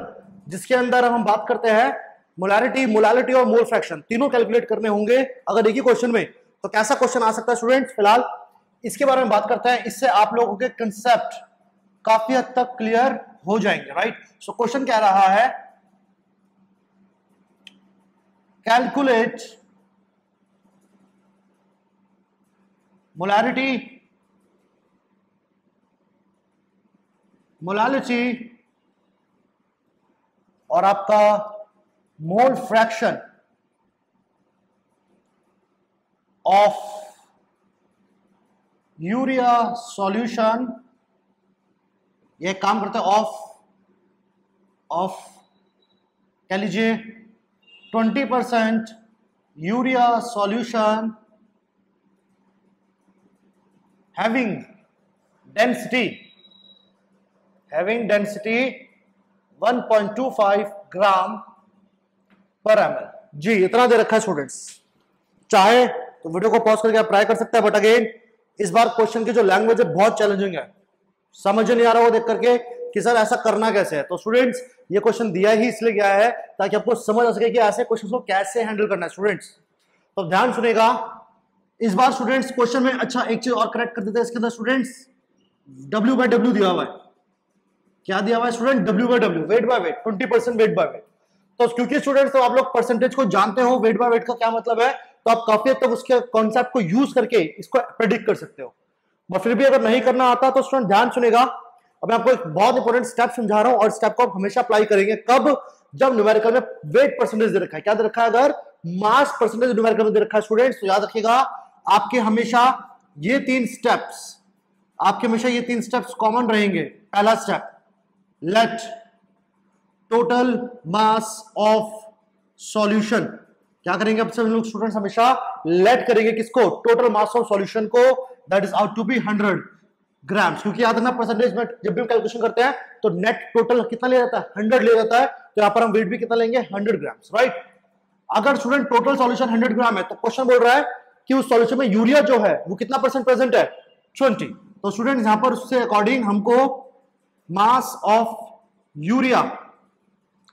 जिसके अंदर हम बात करते हैं मोलारिटी मोलालिटी और मोल फ्रैक्शन तीनों कैलकुलेट करने होंगे, अगर एक ही क्वेश्चन में तो कैसा क्वेश्चन आ सकता है स्टूडेंट फ़िलहाल? इसके बारे में बात करते हैं, इससे आप लोगों के कंसेप्ट काफ़ी हद तक क्लियर हो जाएँगे राइट सो क्वेश्चन कह रहा है कैलकुलेट मोलारिटी मोलालिटी और आपका mole fraction of urea solution ये काम करते हैं ऑफ़ ऑफ़ कह लीजिए twenty percent urea solution having density having density 1.25 gram per M G, इतना दे रखा है स्टूडेंट्स चाहे तो वीडियो को पॉज करके आप ट्राई कर सकते हैं बट अगेन इस बार क्वेश्चन की जो लैंग्वेज है, बहुत चैलेंजिंग है। समझ नहीं आ रहा वो देख करके कि सर ऐसा करना कैसे है। तो स्टूडेंट्स ये क्वेश्चन दिया ही इसलिए गया है ताकि आपको समझ आ सके कि ऐसे क्वेश्चन को कैसे हैंडल करना है स्टूडेंट्स तो ध्यान सुनेगा, इस बार स्टूडेंट्स क्वेश्चन में अच्छा एक चीज़ और करेक्ट कर देते हैं इसके अंदर स्टूडेंट्स डब्ल्यू बाय डब्ल्यू दिया हुआ है। क्या दिया हुआ है student W by W weight by weight twenty percent weight by weight तो क्योंकि स्टूडेंट्स तो आप लोग परसेंटेज को जानते हो वेट बाय वेट का क्या मतलब है तो आप काफ़ी हद तक उसके कॉन्सेप्ट को यूज़ करके इसको प्रेडिक्ट कर सकते हो। और फिर भी अगर नहीं करना आता तो स्टूडेंट ध्यान सुनेगा। अब मैं आपको एक बहुत इंपॉर्टेंट स्टेप समझा रहा हूँ और स्टेप को आप हमेशा अप्लाई करेंगे। कब? जब न्यूमेरिकल में वेट परसेंटेज दे रखा है। क्या दे रखा है अगर? मास परसेंटेज न्यूमेरिकल में दे रखा है स्टूडेंट्स तो याद रखिएगा, आपके हमेशा ये तीन स्टेप्स आपके हमेशा ये तीन स्टेप्स कॉमन रहेंगे। पहला step let total mass of solution क्या करेंगे अब लोग स्टूडेंट्स हमेशा? लेट करेंगे किसको? टोटल मास ऑफ़ सॉल्यूशन को that is out to be hundred grams क्योंकि याद रखना परसेंटेज में जब भी कैलकुलेशन करते हैं तो नेट टोटल कितना ले जाता है? हंड्रेड ले जाता है तो यहाँ पर हम वेट भी कितना लेंगे? हंड्रेड ग्राम्स राइट अगर student total solution hundred gram है तो क्वेश्चन बोल रहा है कि उस सॉल्यूशन में यूरिया जो है, वो कितना परसेंट प्रेजेंट है? ट्वेंटी तो स्टूडेंट यहाँ पर उससे अकॉर्डिंग हमको mass of urea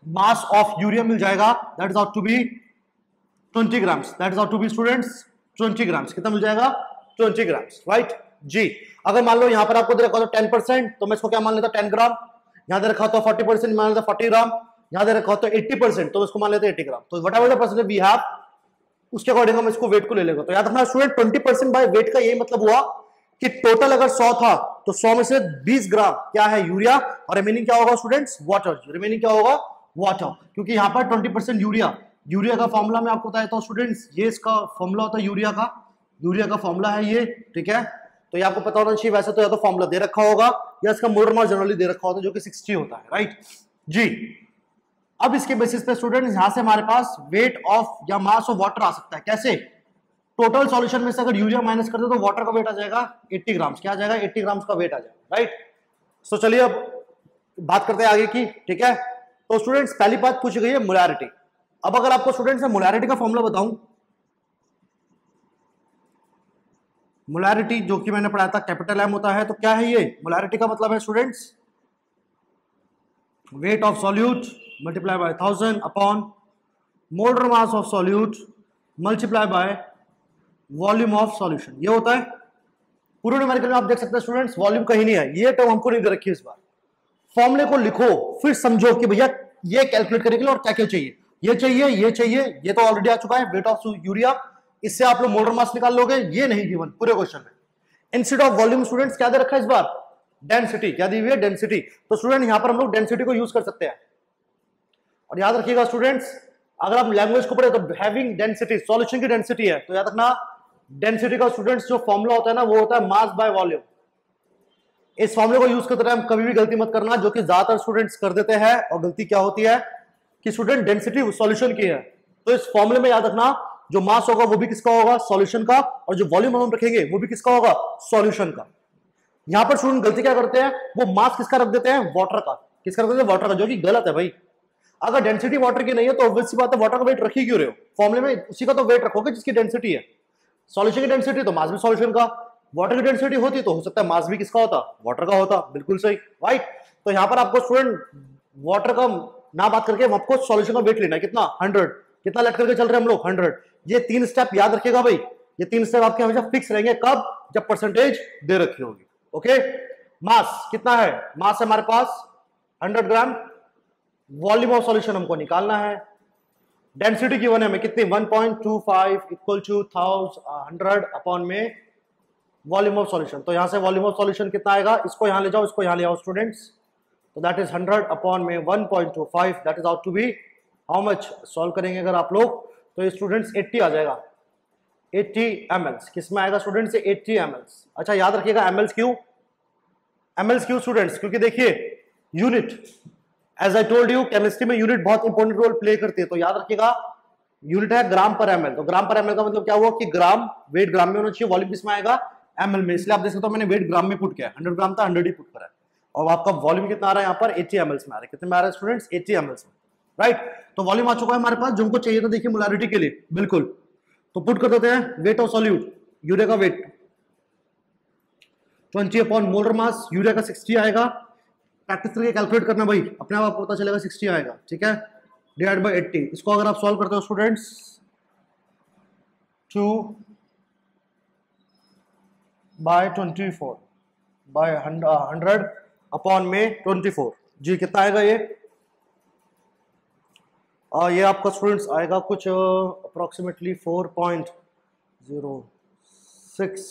mass of urea मिल जाएगा that is out to be 20 grams that is out to be students 20 grams कितना मिल जाएगा 20 ग्राम्स राइट जी अगर मान लो यहाँ पर आपको दे रखा तो 10 परसेंट तो मैं इसको क्या मान लेता 10 ग्राम यहाँ दे रखा तो 40 परसेंट मान लेता 40 ग्राम यहाँ दे रखा तो 80 परसेंट तो इसको मान लेते 80 ग्राम तो whatever the percentage we have उसके अकॉर्डिंग हम इसको वेट को ले लेगा तो याद रखना स्टूडेंट 20 परसेंट बाय वेट का यही मतलब हुआ कि टोटल अगर 100 था तो 100 में से 20 ग्राम क्या है? यूरिया और रिमेनिंग क्या होगा स्टूडेंट्स वाटर रिमेनिंग क्या होगा? वाटर क्योंकि यहाँ पर 20 परसेंट यूरिया यूरिया का फॉर्मूला मैं आपको बताया था स्टूडेंट्स ये इसका फॉर्मूला होता है यूरिया का. यूरिया का फॉर्मूला है ये, ठीक है? तो ये आपको पता होना चाहिए, वैसे तो या तो फॉर्मूला दे रखा होगा, या इसका मोटर जनरली दे रखा होता है, जो कि 60 होता है राइट जी। अब इसके बेसिस पे स्टूडेंट्स यहाँ से हमारे पास वेट ऑफ़ या मास ऑफ़ वाटर आ सकता है। कैसे? टोटल सॉल्यूशन में से अगर यूरिया माइनस कर दे तो वाटर का वेट आ जाएगा 80 ग्राम्स क्या आ जाएगा? 80 ग्राम्स का वेट आ जाएगा राइट सो चलिए अब बात करते हैं आगे की, ठीक है? तो स्टूडेंट्स पहली बात पूछी गई है मोलारिटी अब अगर आपको स्टूडेंट्स मैं मोलारिटी का फॉर्मूला बताऊँ मोलारिटी जो कि मैंने पढ़ाया था कैपिटल एम होता है तो क्या है ये? मोलारिटी का मतलब है students weight of solute multiply by thousand upon molar mass of solute multiply by volume of solution ये होता है। पूरे न्यूमेरिकल में आप देख सकते हैं स्टूडेंट्स वॉल्यूम कहीं नहीं है। ये टर्म हमको नहीं दे रखी इस बार। फॉर्मूले को लिखो, फिर समझो कि भैया ये कैलकुलेट करने के लिए और क्या क्या चाहिए। ये चाहिए ये चाहिए, ये तो ऑलरेडी आ चुका है वेट ऑफ़ यूरिया इससे आप लोग मोटर मास निकाल लोगे, ये नहीं गिवन पूरे क्वेश्चन में। इंस्टेड ऑफ़ वॉल्यूम स्टूडेंट्स क्या दे रखा है इस बार? डेंसिटी क्या दी हुई है? डेंसिटी तो स्टूडेंट यहाँ पर हम लोग डेंसिटी को यूज़ कर सकते हैं। और याद रखिएगा स्टूडेंट्स अगर आप लैंग्वेज को पढ़े तो हैविंग डेंसिटी सॉल्यूशन की डेंसिटी है। तो याद रखना डेंसिटी का स्टूडेंट्स जो फॉर्मुला होता है ना, वो होता है मास बाय वॉल्यूम इस फॉर्मुले को यूज़ करते टाइम कभी भी गलती मत करना, जो कि ज़्यादातर स्टूडेंट्स कर देते हैं। और गलती क्या होती है? कि स्टूडेंट डेंसिटी सॉल्यूशन की है। तो इस फॉर्मुले में याद रखना, जो मास होगा वो भी किसका होगा? सॉल्यूशन का। और जो वॉल्यूम हम रखेंगे, वो भी किसका होगा? सॉल्यूशन का। यहाँ पर स्टूडेंट गलती क्या करते हैं? वो मास किसका रख देते हैं? वाटर का। किसका रख देते हैं? वाटर का, जो कि गलत है भाई। अगर डेंसिटी वाटर की नहीं है तो ऑब्वियस बात है वाटर का वेट रखी क्यों रहे हो? फॉर्मुले में उसी का तो वेट रखोगे जिसकी डेंसिटी है। सॉल्यूशन की डेंसिटी तो मास भी सॉल्यूशन का। वाटर की डेंसिटी होती तो हो सकता है मास भी किसका होता? वाटर का होता, बिल्कुल सही। राइट तो यहाँ पर आपको स्टूडेंट वाटर का ना बात करके आपको सॉल्यूशन का वेट लेना कितना? हंड्रेड कितना लेट करके चल रहे हम लोग? हंड्रेड ये तीन स्टेप याद रखिएगा भाई। ये तीन स्टेप आपके हमेशा फिक्स रहेंगे। कब? जब परसेंटेज दे रखी होगी। ओके मास कितना है? मास है हमारे पास 100 ग्राम वॉल्यूम ऑफ़ सॉल्यूशन हमको निकालना है। डेंसिटी की वन है हमें? कितनी? 1.25 equal to thousand hundred upon में वॉल्यूम ऑफ़ सॉल्यूशन तो यहाँ से वॉल्यूम ऑफ़ सॉल्यूशन कितना आएगा? इसको यहाँ ले जाओ, इसको यहाँ ले आओ स्टूडेंट्स तो दैट इज़ 100 अपॉन में 1.25 that is out to be how much solve करेंगे अगर आप लोग तो स्टूडेंट्स 80 आ जाएगा. 80 एम किसमें आएगा स्टूडेंट्स 80 एम अच्छा याद रखिएगा एम क्यों? एम क्यों स्टूडेंट्स क्योंकि देखिए unit as I told you chemistry में यूनिट बहुत इंपॉर्टेंट रोल प्ले करती है तो याद रखिएगा यूनिट है ग्राम पर एमएल तो ग्राम पर एमएल का मतलब क्या हुआ? कि ग्राम वेट ग्राम में होना चाहिए वॉल्यूम किसमें आएगा? एमएल में, इसलिए आप देख सकते हो मैंने वेट ग्राम में पुट किया हंड्रेड ग्राम था हंड्रेड ही पुट करा है। और आपका वॉल्यूम कितना आ रहा है यहाँ पर? एटी एम में आ रहा है। कितने में आ रहा है स्टूडेंट्स एटी एम में। राइट तो वॉल्यूम आ चुका है हमारे पास। जो हमको चाहिए था, देखिए मोलारिटी के लिए। बिल्कुल। तो पुट कर देते हैं। वेट ऑफ़ सॉल्यूट यूरिया का weight twenty upon molar mass urea का सिक्सटी आएगा। प्रैक्टिस करके कैलकुलेट करना भाई। अपने आप पता चलेगा सिक्सटी आएगा। ठीक है? डिवाइड बाई एट्टी इसको अगर आप सॉल्व करते हो students two by twenty four by hundred upon में ट्वेंटी फोर जी कितना आएगा ये? आ, ये आपका स्टूडेंट्स आएगा कुछ approximately four point zero six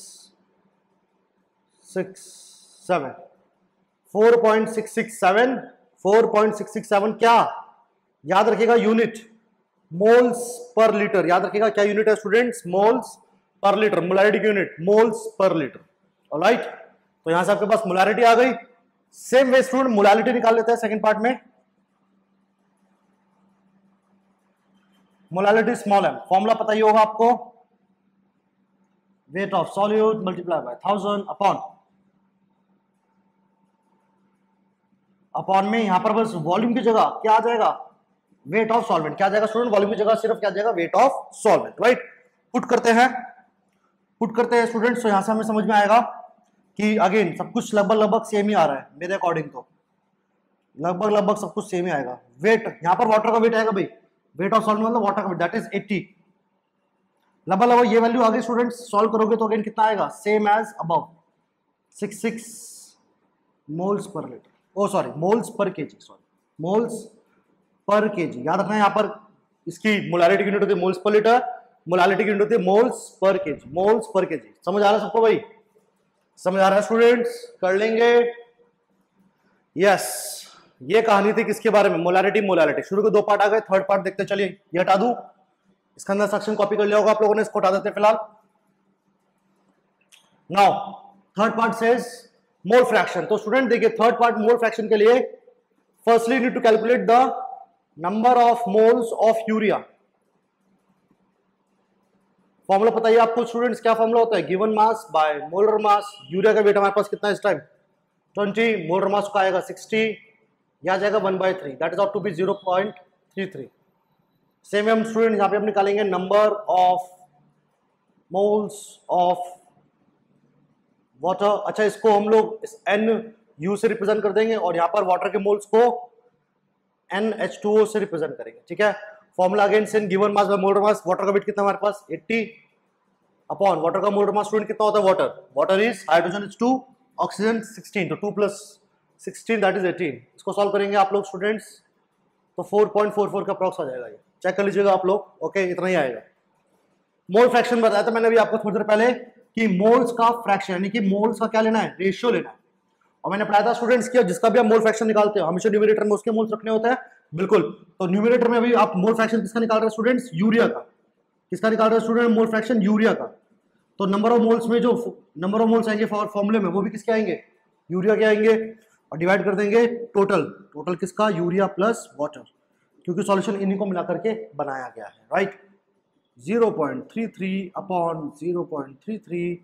six seven four point six six seven four point six six seven क्या? याद रखिएगा यूनिट मोल्स पर लीटर याद रखिएगा क्या यूनिट है students moles per litre, molarity की unit, moles per litre. Right तो यहाँ से आपके पास मोलारिटी आ गई। सेम वे स्टूडेंट मोलालिटी निकाल लेते हैं सेकंड पार्ट में। मोलालिटी स्मॉल एम फॉर्मूला पता ही होगा आपको। Weight of solute multiply by thousand upon upon में यहाँ पर बस वॉल्यूम की जगह क्या आ जाएगा? वेट ऑफ़ सॉल्वेंट क्या जाएगा स्टूडेंट वॉल्यूम की जगह सिर्फ़ क्या जाएगा? Weight of solvent right put करते हैं। पुट करते हैं स्टूडेंट्स तो यहाँ से हमें समझ में आएगा कि अगेन सब कुछ लगभग लगभग सेम ही आ रहा है, मेरे अकॉर्डिंग तो। लगभग लगभग सब कुछ सेम ही आएगा। वेट यहाँ पर वाटर का वेट आएगा भाई। वेट ऑफ़ सॉल्वेंट मतलब वाटर का वेट दैट इज़ 80 लगभग लगभग ये वैल्यू आगे स्टूडेंट्स सॉल्व करोगे तो अगेन कितना आएगा? Same as above six six moles per litre oh sorry moles per kg sorry moles per kg याद रखना यहाँ पर, इसकी मोलारिटी यूनिट होती है मोल्स पर लीटर मोलालिटी की यूनिट होती है moles per KG moles per KG समझ आ रहा है सबको भाई? समझ आ रहा है स्टूडेंट्स कर लेंगे। यस ये कहानी थी किसके बारे में? मोलारिटी मोलालिटी शुरू के दो पार्ट आ गए थर्ड पार्ट देखते चलिए। ये हटा दू। इसका अंदर सेक्शन कॉपी कर लिया होगा आप लोगों ने, इसको हटा देते फ़िलहाल। Now third part says mole fraction तो स्टूडेंट देखिए थर्ड पार्ट मोल फ्रैक्शन के लिए firstly need to calculate the number of moles of urea formula बताइए आपको स्टूडेंट्स क्या फॉर्मूला होता है? Given mass by molar mass urea का वेट हमारे पास कितना इस टाइम 20 मोलर मास का आएगा 60 या जाएगा 1 by 3 that is out to be 0.33 same हम स्टूडेंट यहाँ पे हम निकालेंगे number of moles of water अच्छा इसको हम लोग इस एन यू से रिप्रेजेंट कर देंगे और यहाँ पर वाटर के मोल्स को एन एच टू ओ से रिप्रेजेंट करेंगे, ठीक है? Formula again Sen given mass by molar mass water का वेट कितना हमारे पास? 80 अपॉन वाटर का मोलर मास स्टूडेंट कितना होता है? Water water is hydrogen is 2 oxygen 16 तो 2 प्लस 16 दैट इज़ 18 इसको सॉल्व करेंगे आप लोग स्टूडेंट्स तो 4.44 का अप्रॉक्स आ जाएगा ये। चेक कर लीजिएगा आप लोग ओके इतना ही आएगा। मोल फ्रैक्शन बताया था मैंने अभी आपको थोड़ी देर पहले कि मोल्स का फ्रैक्शन यानी कि मोल्स का क्या लेना है? रेशियो लेना है। और मैंने पढ़ाया था स्टूडेंट्स की जिसका भी आप मोल फ्रैक्शन निकालते हो, हमेशा न्यूमिनेटर में उसके मोल्स रखने होते हैं। बिल्कुल। तो न्यूमिनेटर में अभी आप मोल फ्रैक्शन किसका निकाल रहे हैं स्टूडेंट्स यूरिया का। किसका निकाल रहे हैं स्टूडेंट मोल फ्रैक्शन यूरिया का। तो नंबर ऑफ़ मोल्स में जो नंबर ऑफ़ मोल्स आएँगे फॉर्मूले में, वो भी किसके आएँगे? यूरिया के आएँगे। और डिवाइड कर देंगे टोटल टोटल किसका? यूरिया प्लस वाटर क्योंकि सॉल्यूशन इन्हीं को मिला करके बनाया गया है राइट 0.33 अपॉन 0.33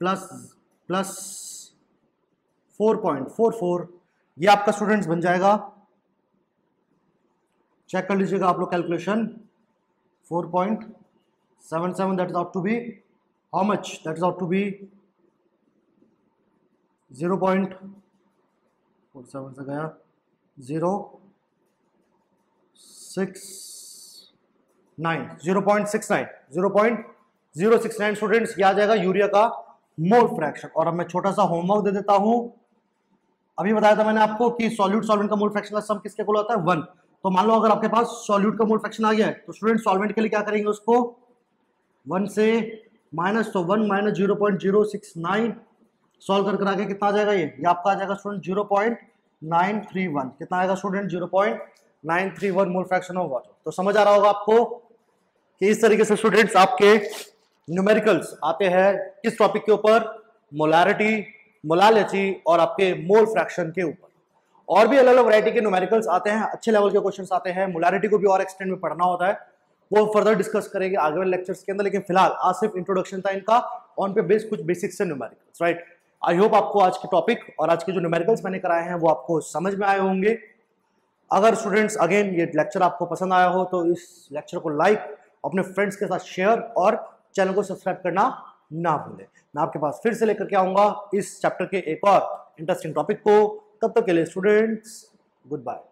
प्लस प्लस 4.44 ये आपका स्टूडेंट्स बन जाएगा चेक कर लीजिएगा आप लोग calculation 4.77 that is out to be how much that is out to be 0.47 से गया zero six nine zero point six nine zero point zero six nine students आ जाएगा यूरिया का मोल फ्रैक्शन और अब मैं छोटा सा होमवर्क दे देता हूँ। अभी बताया था मैंने आपको कि सॉल्यूट सॉल्वेंट का मोल फ्रैक्शन का सम किसके को होता है? वन तो मान लो अगर आपके पास सॉल्यूट का मोल फ्रैक्शन आ गया है तो स्टूडेंट सॉल्वेंट के लिए क्या करेंगे उसको? वन से माइनस तो one minus zero point zero six nine solve कर आगे कितना आ जाएगा ये? ये आपका आ जाएगा student zero point nine three one. कितना आएगा student zero point nine three one mole fraction of water तो समझ आ रहा होगा आपको कि इस तरीके से स्टूडेंट्स आपके न्यूमेरिकल्स आते हैं। किस टॉपिक के ऊपर? मोलारिटी मोलालिटी और आपके मोल फ्रैक्शन के ऊपर। और भी अलग अलग वैरायटी के न्यूमेरिकल्स आते हैं, अच्छे लेवल के क्वेश्चंस आते हैं मोलारिटी को भी और एक्सटेंड में पढ़ना होता है। वो फर्दर डिस्कस करेंगे आगे वाले लेक्चर्स के अंदर, लेकिन फ़िलहाल आज सिर्फ़ इंट्रोडक्शन था इनका ऑन पे बेस कुछ बेसिक्स से न्यूमेरिकल्स राइट आई होप आपको आज के टॉपिक और आज के जो न्यूमेरिकल्स मैंने कराए हैं, वो आपको समझ में आए होंगे। अगर स्टूडेंट्स अगेन ये लेक्चर आपको पसंद आया हो तो इस लेक्चर को लाइक अपने फ्रेंड्स के साथ शेयर और चैनल को सब्सक्राइब करना ना भूलें। मैं आपके पास फिर से लेकर के आऊँगा इस चैप्टर के एक और इंटरेस्टिंग टॉपिक को। तब तक के लिए स्टूडेंट्स गुड बाय